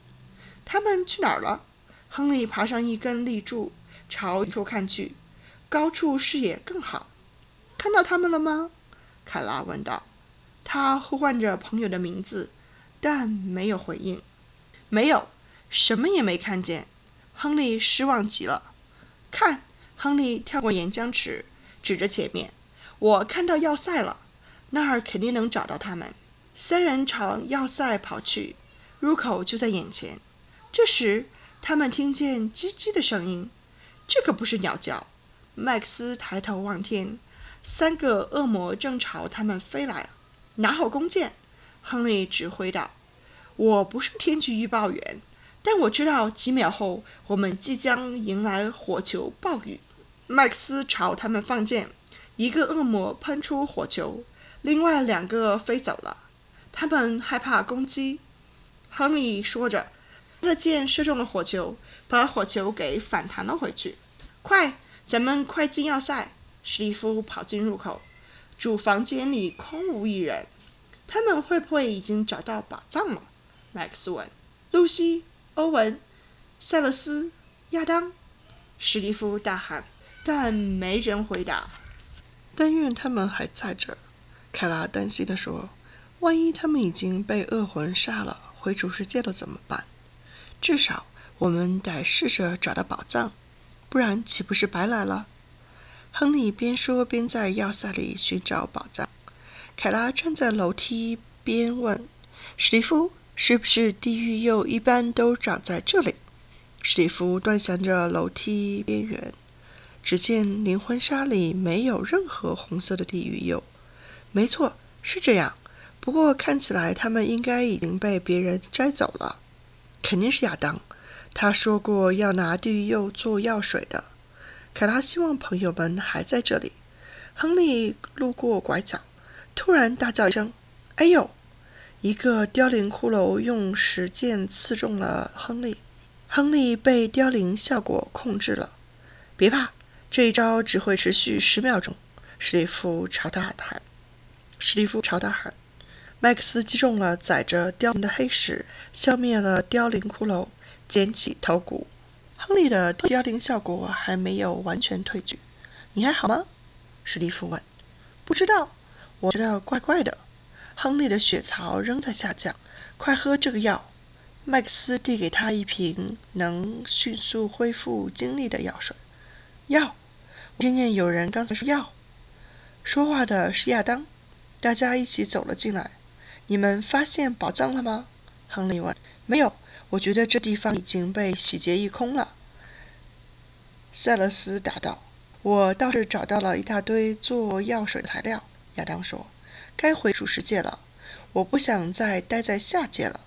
他们去哪儿了？亨利爬上一根立柱，朝远处看去，高处视野更好。看到他们了吗？凯拉问道。他呼唤着朋友的名字，但没有回应。没有，什么也没看见。亨利失望极了。看，亨利跳过岩浆池，指着前面。我看到要塞了，那儿肯定能找到他们。三人朝要塞跑去，入口就在眼前。这时，他们听见叽叽的声音，这可不是鸟叫。麦克斯抬头望天，三个恶魔正朝他们飞来。拿好弓箭，亨利指挥道：“我不是天气预报员，但我知道几秒后我们即将迎来火球暴雨。”麦克斯朝他们放箭，一个恶魔喷出火球，另外两个飞走了。他们害怕攻击。亨利说着。他的箭射中了火球，把火球给反弹了回去。快，咱们快进要塞！史蒂夫跑进入口，主房间里空无一人。他们会不会已经找到宝藏了？麦克斯问。露西、欧文、塞勒斯、亚当，史蒂夫大喊，但没人回答。但愿他们还在这儿，凯拉担心地说。万一他们已经被恶魂杀了，回主世界了怎么办？至少我们得试着找到宝藏。不然岂不是白来了？亨利边说边在要塞里寻找宝藏。凯拉站在楼梯边问：“史蒂夫，是不是地狱柚一般都长在这里？”史蒂夫端详着楼梯边缘，只见灵魂沙里没有任何红色的地狱釉。没错，是这样。不过看起来他们应该已经被别人摘走了。肯定是亚当，他说过要拿地狱釉做药水的。凯拉希望朋友们还在这里。亨利路过拐角，突然大叫一声：“哎呦！”一个凋零骷髅用石剑刺中了亨利。亨利被凋零效果控制了。别怕，这一招只会持续十秒钟。史蒂夫朝他喊：“史蒂夫朝他喊。”麦克斯击中了载着凋零的黑石，消灭了凋零骷髅，捡起头骨。亨利的凋零效果还没有完全退去。你还好吗？史蒂夫问。不知道，我觉得怪怪的。亨利的血槽仍在下降。快喝这个药。麦克斯递给他一瓶能迅速恢复精力的药水。药？听见有人刚才说要。说话的是亚当。大家一起走了进来。你们发现宝藏了吗？亨利问。没有，我觉得这地方已经被洗劫一空了。塞勒斯答道。我倒是找到了一大堆做药水的材料。亚当说。该回主世界了。我不想再待在下界了，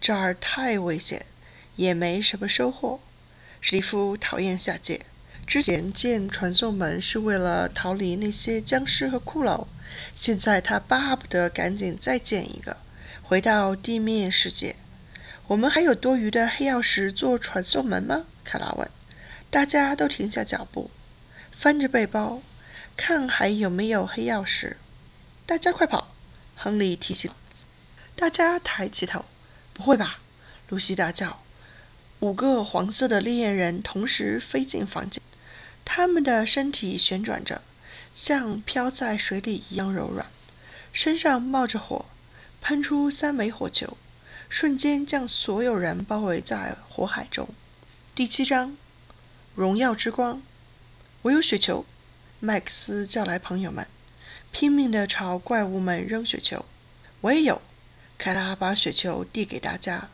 这儿太危险，也没什么收获。史蒂夫讨厌下界。之前建传送门是为了逃离那些僵尸和骷髅。现在他巴不得赶紧再建一个，回到地面世界。我们还有多余的黑曜石做传送门吗？卡拉问。大家都停下脚步，翻着背包，看还有没有黑曜石。大家快跑！亨利提醒。大家抬起头。不会吧？露西大叫。五个黄色的烈焰人同时飞进房间，他们的身体旋转着。像漂在水里一样柔软，身上冒着火，喷出三枚火球，瞬间将所有人包围在火海中。第七章，荣耀之光。我有雪球，麦克斯叫来朋友们，拼命地朝怪物们扔雪球。我也有，凯拉把雪球递给大家。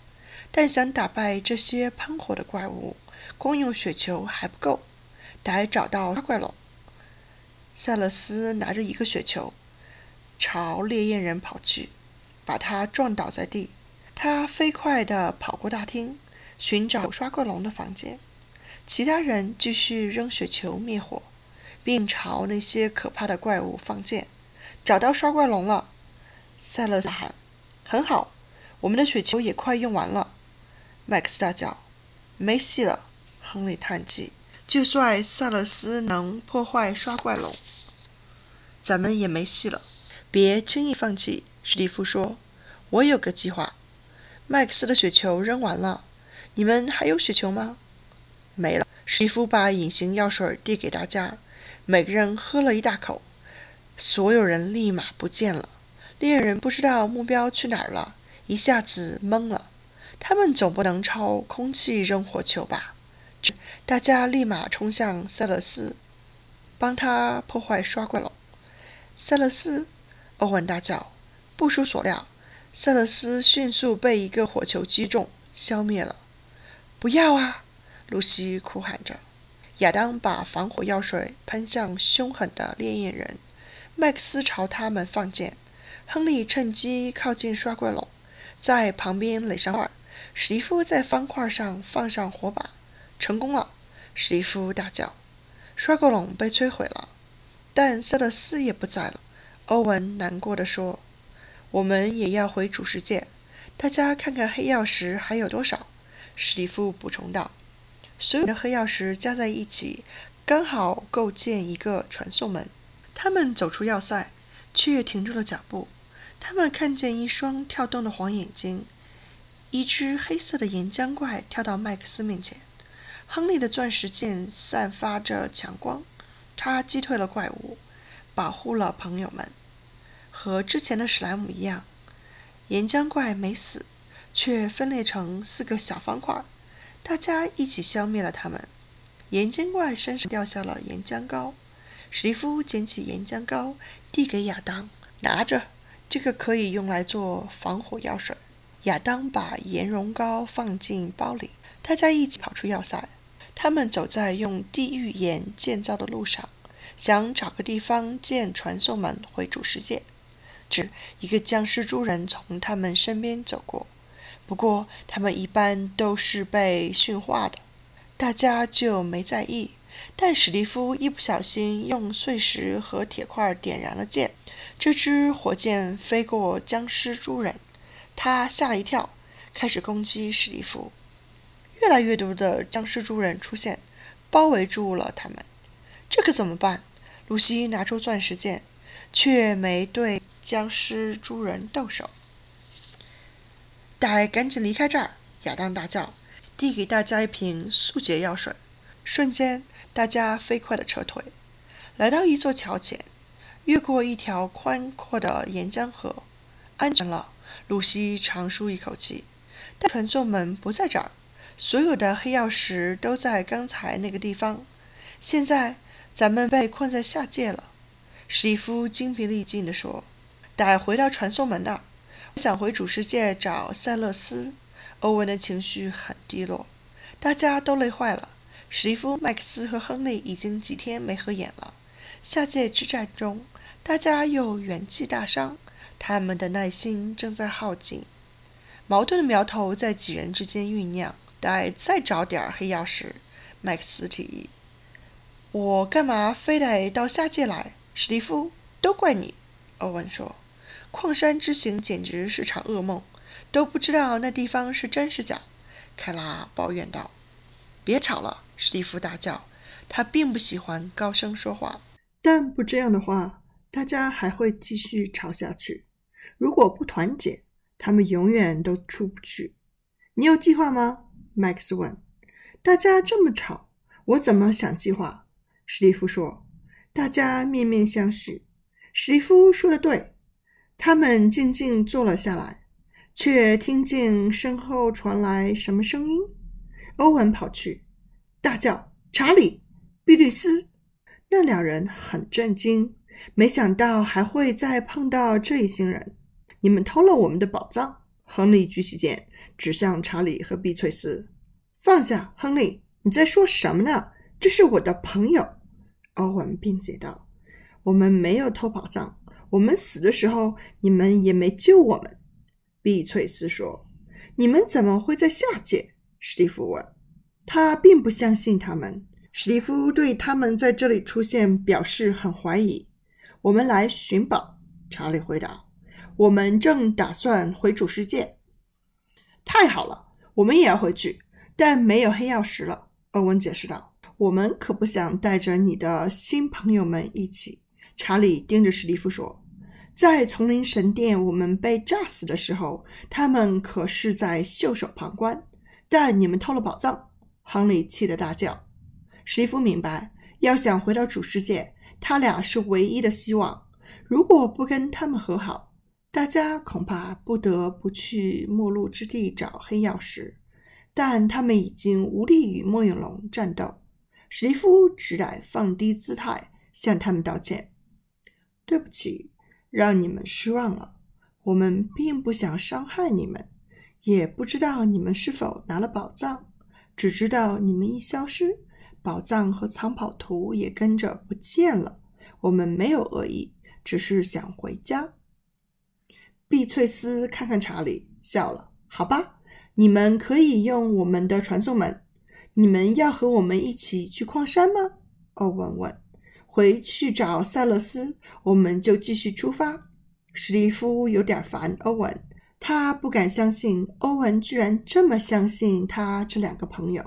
但想打败这些喷火的怪物，光用雪球还不够，得找到刷怪龙。塞勒斯拿着一个雪球，朝烈焰人跑去，把他撞倒在地。他飞快地跑过大厅，寻找刷怪龙的房间。其他人继续扔雪球灭火，并朝那些可怕的怪物放箭。找到刷怪龙了！塞勒斯喊：“很好，我们的雪球也快用完了。”麦克斯大叫：“没戏了！”亨利叹气。就算萨勒斯能破坏刷怪龙，咱们也没戏了。别轻易放弃，史蒂夫说：“我有个计划。”麦克斯的雪球扔完了，你们还有雪球吗？没了。史蒂夫把隐形药水递给大家，每个人喝了一大口，所有人立马不见了。猎人不知道目标去哪儿了，一下子懵了。他们总不能朝空气扔火球吧？大家立马冲向塞勒斯，帮他破坏刷怪笼。塞勒斯，欧文大叫。不出所料，塞勒斯迅速被一个火球击中，消灭了。不要啊！露西哭喊着。亚当把防火药水喷向凶狠的烈焰人，麦克斯朝他们放箭。亨利趁机靠近刷怪笼，在旁边垒上块。史蒂夫在方块上放上火把。成功了！史蒂夫大叫。刷怪笼被摧毁了，但塞勒斯也不在了。欧文难过的说：“我们也要回主世界，大家看看黑曜石还有多少。”史蒂夫补充道：“所有的黑曜石加在一起，刚好构建一个传送门。”他们走出要塞，却停住了脚步。他们看见一双跳动的黄眼睛，一只黑色的岩浆怪跳到麦克斯面前。亨利的钻石剑散发着强光，他击退了怪物，保护了朋友们。和之前的史莱姆一样，岩浆怪没死，却分裂成四个小方块，大家一起消灭了他们。岩浆怪身上掉下了岩浆膏。史蒂夫捡起岩浆膏，递给亚当：“拿着，这个可以用来做防火药水。”亚当把岩溶膏放进包里，大家一起跑出要塞。他们走在用地狱岩建造的路上，想找个地方建传送门回主世界。只一个僵尸猪人从他们身边走过，不过他们一般都是被驯化的，大家就没在意。但史蒂夫一不小心用碎石和铁块点燃了箭，这支火箭飞过僵尸猪人，他吓了一跳，开始攻击史蒂夫。越来越多的僵尸猪人出现，包围住了他们。这可怎么办？露西拿出钻石剑，却没对僵尸猪人动手。得赶紧离开这儿！亚当大叫，递给大家一瓶速解药水。瞬间，大家飞快地撤退，来到一座桥前，越过一条宽阔的岩浆河，安全了。露西长舒一口气。但传送门不在这儿，所有的黑曜石都在刚才那个地方。现在咱们被困在下界了。史蒂夫精疲力尽地说：“得回到传送门那儿，我想回主世界找塞勒斯。”欧文的情绪很低落，大家都累坏了。史蒂夫、麦克斯和亨利已经几天没合眼了。下界之战中，大家又元气大伤，他们的耐心正在耗尽。矛盾的苗头在几人之间酝酿。得再找点黑曜石，麦克斯提议。我干嘛非得到下界来？史蒂夫，都怪你。欧文说：“矿山之行简直是场噩梦，都不知道那地方是真是假。”凯拉抱怨道。别吵了！史蒂夫大叫。他并不喜欢高声说话，但不这样的话，大家还会继续吵下去。如果不团结，他们永远都出不去。你有计划吗？麦克斯问。大家这么吵，我怎么想计划？史蒂夫说。大家面面相觑。史蒂夫说的对。他们静静坐了下来，却听见身后传来什么声音。欧文跑去，大叫：“查理，比律斯！”那两人很震惊，没想到还会再碰到这一行人。你们偷了我们的宝藏！亨利举起剑，指向查理和碧翠丝：“放下，亨利！你在说什么呢？这是我的朋友。”欧文辩解道：“我们没有偷宝藏，我们死的时候，你们也没救我们。”碧翠丝说：“你们怎么会在下界？”史蒂夫问：“他并不相信他们。”史蒂夫对他们在这里出现表示很怀疑。“我们来寻宝。”查理回答。“我们正打算回主世界。”“太好了，我们也要回去，但没有黑曜石了。”欧文解释道。“我们可不想带着你的新朋友们一起。”查理盯着史蒂夫说。“在丛林神殿，我们被炸死的时候，他们可是在袖手旁观。”但你们偷了宝藏，亨利气得大叫。史蒂夫明白，要想回到主世界，他俩是唯一的希望。如果不跟他们和好，大家恐怕不得不去末路之地找黑曜石。但他们已经无力与末影龙战斗，史蒂夫只得放低姿态向他们道歉：“对不起，让你们失望了。我们并不想伤害你们。”也不知道你们是否拿了宝藏，只知道你们一消失，宝藏和藏宝图也跟着不见了。我们没有恶意，只是想回家。碧翠丝看看查理，笑了。好吧，你们可以用我们的传送门。你们要和我们一起去矿山吗？欧文问。回去找塞勒斯，我们就继续出发。史蒂夫有点烦欧文。他不敢相信欧文居然这么相信他这两个朋友。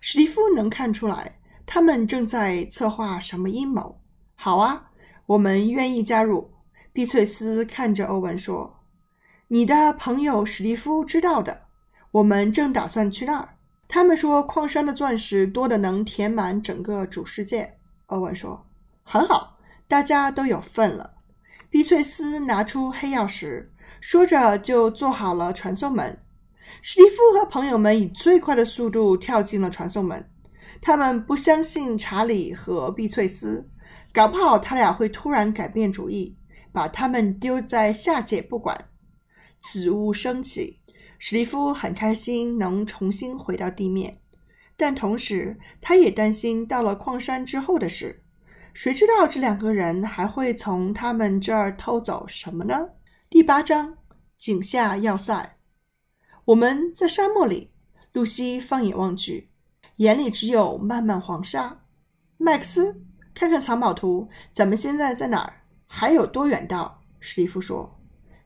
史蒂夫能看出来，他们正在策划什么阴谋。好啊，我们愿意加入。碧翠丝看着欧文说：“你的朋友史蒂夫知道的，我们正打算去那儿。他们说矿山的钻石多的能填满整个主世界。”欧文说：“很好，大家都有份了。”碧翠丝拿出黑曜石。说着，就做好了传送门。史蒂夫和朋友们以最快的速度跳进了传送门。他们不相信查理和碧翠丝，搞不好他俩会突然改变主意，把他们丢在下界不管。此物升起，史蒂夫很开心能重新回到地面，但同时他也担心到了矿山之后的事。谁知道这两个人还会从他们这儿偷走什么呢？第八章：井下要塞。我们在沙漠里。露西放眼望去，眼里只有漫漫黄沙。麦克斯，看看藏宝图，咱们现在在哪儿？还有多远到？史蒂夫说。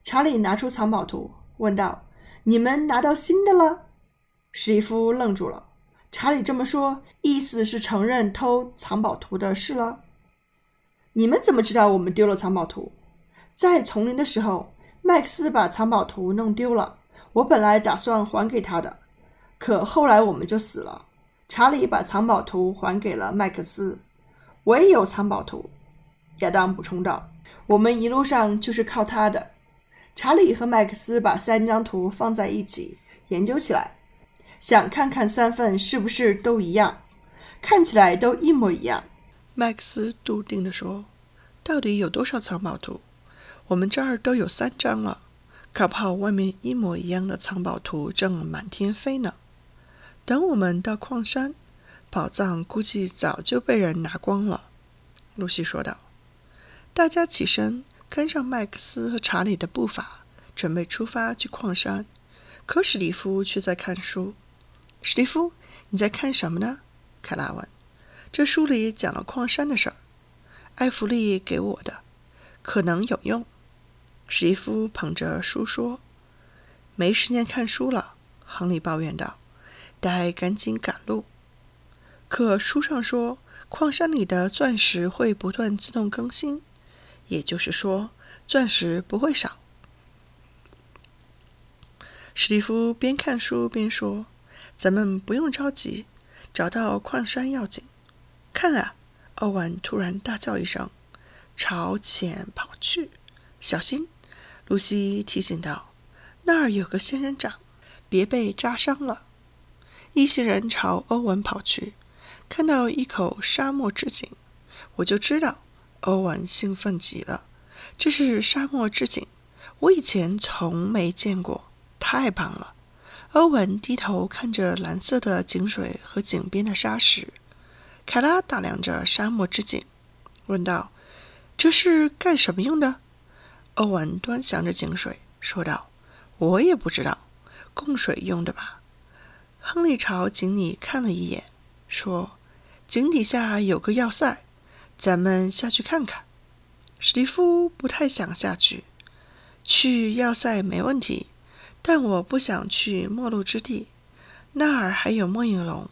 查理拿出藏宝图，问道：“你们拿到新的了？”史蒂夫愣住了。查理这么说，意思是承认偷藏宝图的事了。你们怎么知道我们丢了藏宝图？在丛林的时候，麦克斯把藏宝图弄丢了。我本来打算还给他的。可后来我们就死了。查理把藏宝图还给了麦克斯。我也有藏宝图，亚当补充道。我们一路上就是靠他的。查理和麦克斯把三张图放在一起研究起来，想看看三份是不是都一样。看起来都一模一样。麦克斯笃定地说：“到底有多少藏宝图？我们这儿都有三张了，搞不好外面一模一样的藏宝图正满天飞呢。”等我们到矿山，宝藏估计早就被人拿光了。”露西说道。大家起身，跟上麦克斯和查理的步伐，准备出发去矿山。可史蒂夫却在看书。史蒂夫，你在看什么呢？凯拉问。这书里讲了矿山的事儿，艾弗利给我的，可能有用。史蒂夫捧着书说。没时间看书了，亨利抱怨道。得赶紧赶路。可书上说，矿山里的钻石会不断自动更新，也就是说，钻石不会少。史蒂夫边看书边说：“咱们不用着急，找到矿山要紧。”看啊！欧文突然大叫一声，朝前跑去。小心！露西提醒道：“那儿有个仙人掌，别被扎伤了。”一行人朝欧文跑去，看到一口沙漠之井，我就知道。欧文兴奋极了，这是沙漠之井，我以前从没见过，太棒了！欧文低头看着蓝色的井水和井边的沙石。凯拉打量着沙漠之井，问道：“这是干什么用的？”欧文端详着井水，说道：“我也不知道，供水用的吧。”亨利朝井里看了一眼，说：“井底下有个要塞，咱们下去看看。”史蒂夫不太想下去。去要塞没问题，但我不想去末路之地，那儿还有末影龙，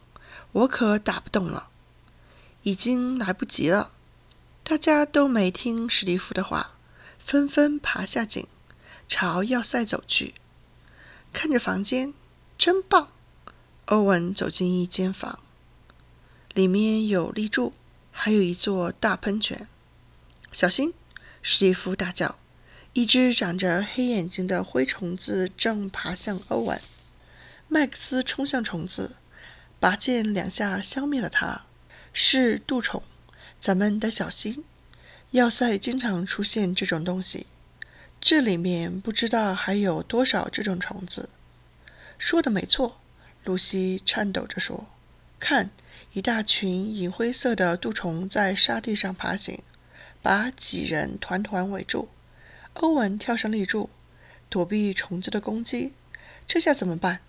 我可打不动了。已经来不及了。大家都没听史蒂夫的话，纷纷爬下井，朝要塞走去。看着房间，真棒。欧文走进一间房，里面有立柱，还有一座大喷泉。小心！史蒂夫大叫。一只长着黑眼睛的灰虫子正爬向欧文。麦克斯冲向虫子，拔剑两下消灭了它。是蠹虫，咱们得小心。要塞经常出现这种东西，这里面不知道还有多少这种虫子。说的没错。露西颤抖着说：“看，一大群银灰色的蠹虫在沙地上爬行，把几人团团围住。”欧文跳上立柱，躲避虫子的攻击。这下怎么办？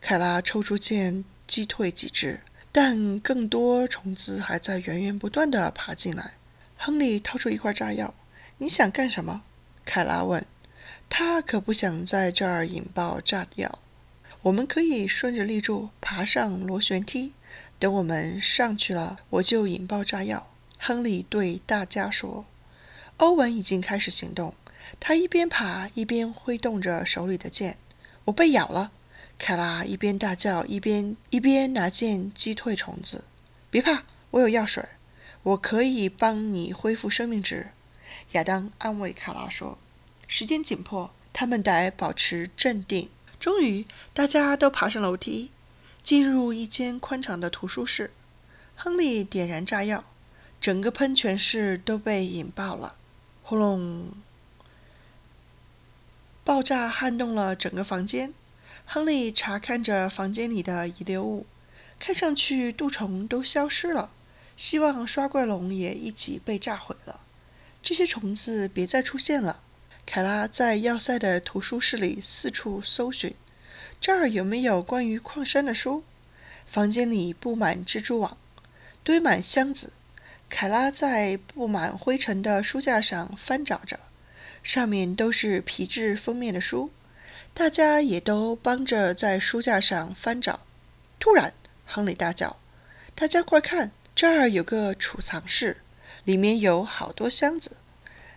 凯拉抽出剑击退几只，但更多虫子还在源源不断地爬进来。亨利掏出一块炸药：“你想干什么？”凯拉问。他可不想在这儿引爆炸药。我们可以顺着立柱爬上螺旋梯，等我们上去了，我就引爆炸药。亨利对大家说。欧文已经开始行动，他一边爬一边挥动着手里的剑。我被咬了！凯拉一边大叫一边一边拿剑击退虫子。别怕，我有药水，我可以帮你恢复生命值。亚当安慰卡拉说。时间紧迫，他们得保持镇定。终于，大家都爬上楼梯，进入一间宽敞的图书室。亨利点燃炸药，整个喷泉室都被引爆了。轰隆！爆炸撼动了整个房间。亨利查看着房间里的遗留物，看上去蠹虫都消失了，希望刷怪龙也一起被炸毁了。这些虫子别再出现了。凯拉在要塞的图书室里四处搜寻，这儿有没有关于矿山的书？房间里布满蜘蛛网。堆满箱子，凯拉在布满灰尘的书架上翻找着，上面都是皮质封面的书。大家也都帮着在书架上翻找。突然，亨利大叫：“大家快看，这儿有个储藏室，里面有好多箱子！”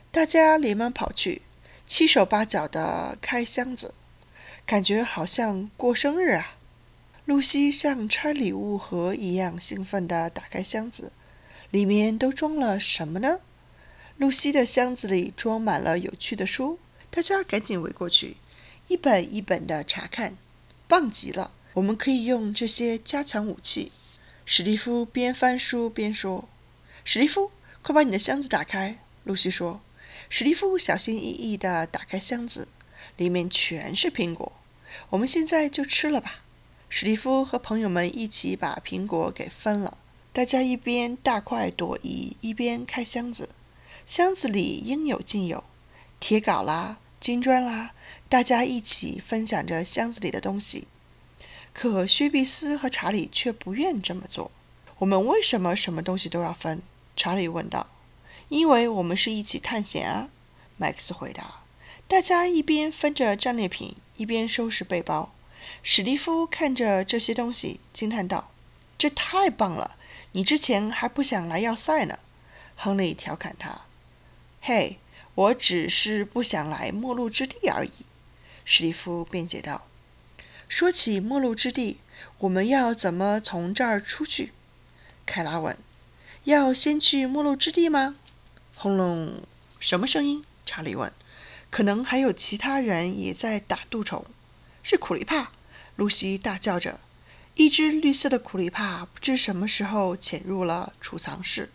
大家连忙跑去，七手八脚地开箱子，感觉好像过生日啊！露西像拆礼物盒一样兴奋地打开箱子，里面都装了什么呢？露西的箱子里装满了有趣的书，大家赶紧围过去，一本一本地查看。棒极了，我们可以用这些加强武器。史蒂夫边翻书边说：“史蒂夫，快把你的箱子打开。”露西说。史蒂夫小心翼翼地打开箱子，里面全是苹果。我们现在就吃了吧。史蒂夫和朋友们一起把苹果给分了，大家一边大快朵颐，一边开箱子。箱子里应有尽有，铁镐啦，金砖啦，大家一起分享着箱子里的东西。可薛碧斯和查理却不愿这么做。我们为什么什么东西都要分？查理问道。因为我们是一起探险啊，麦克斯回答。大家一边分着战利品，一边收拾背包。史蒂夫看着这些东西，惊叹道：“这太棒了！你之前还不想来要塞呢。”亨利调侃他：“嘿，我只是不想来末路之地而已。”史蒂夫辩解道。“说起末路之地，我们要怎么从这儿出去？”凯拉问。“要先去末路之地吗？”轰隆！什么声音？查理问。“可能还有其他人也在打蠹虫。”是苦力怕！露西大叫着，一只绿色的苦力怕不知什么时候潜入了储藏室。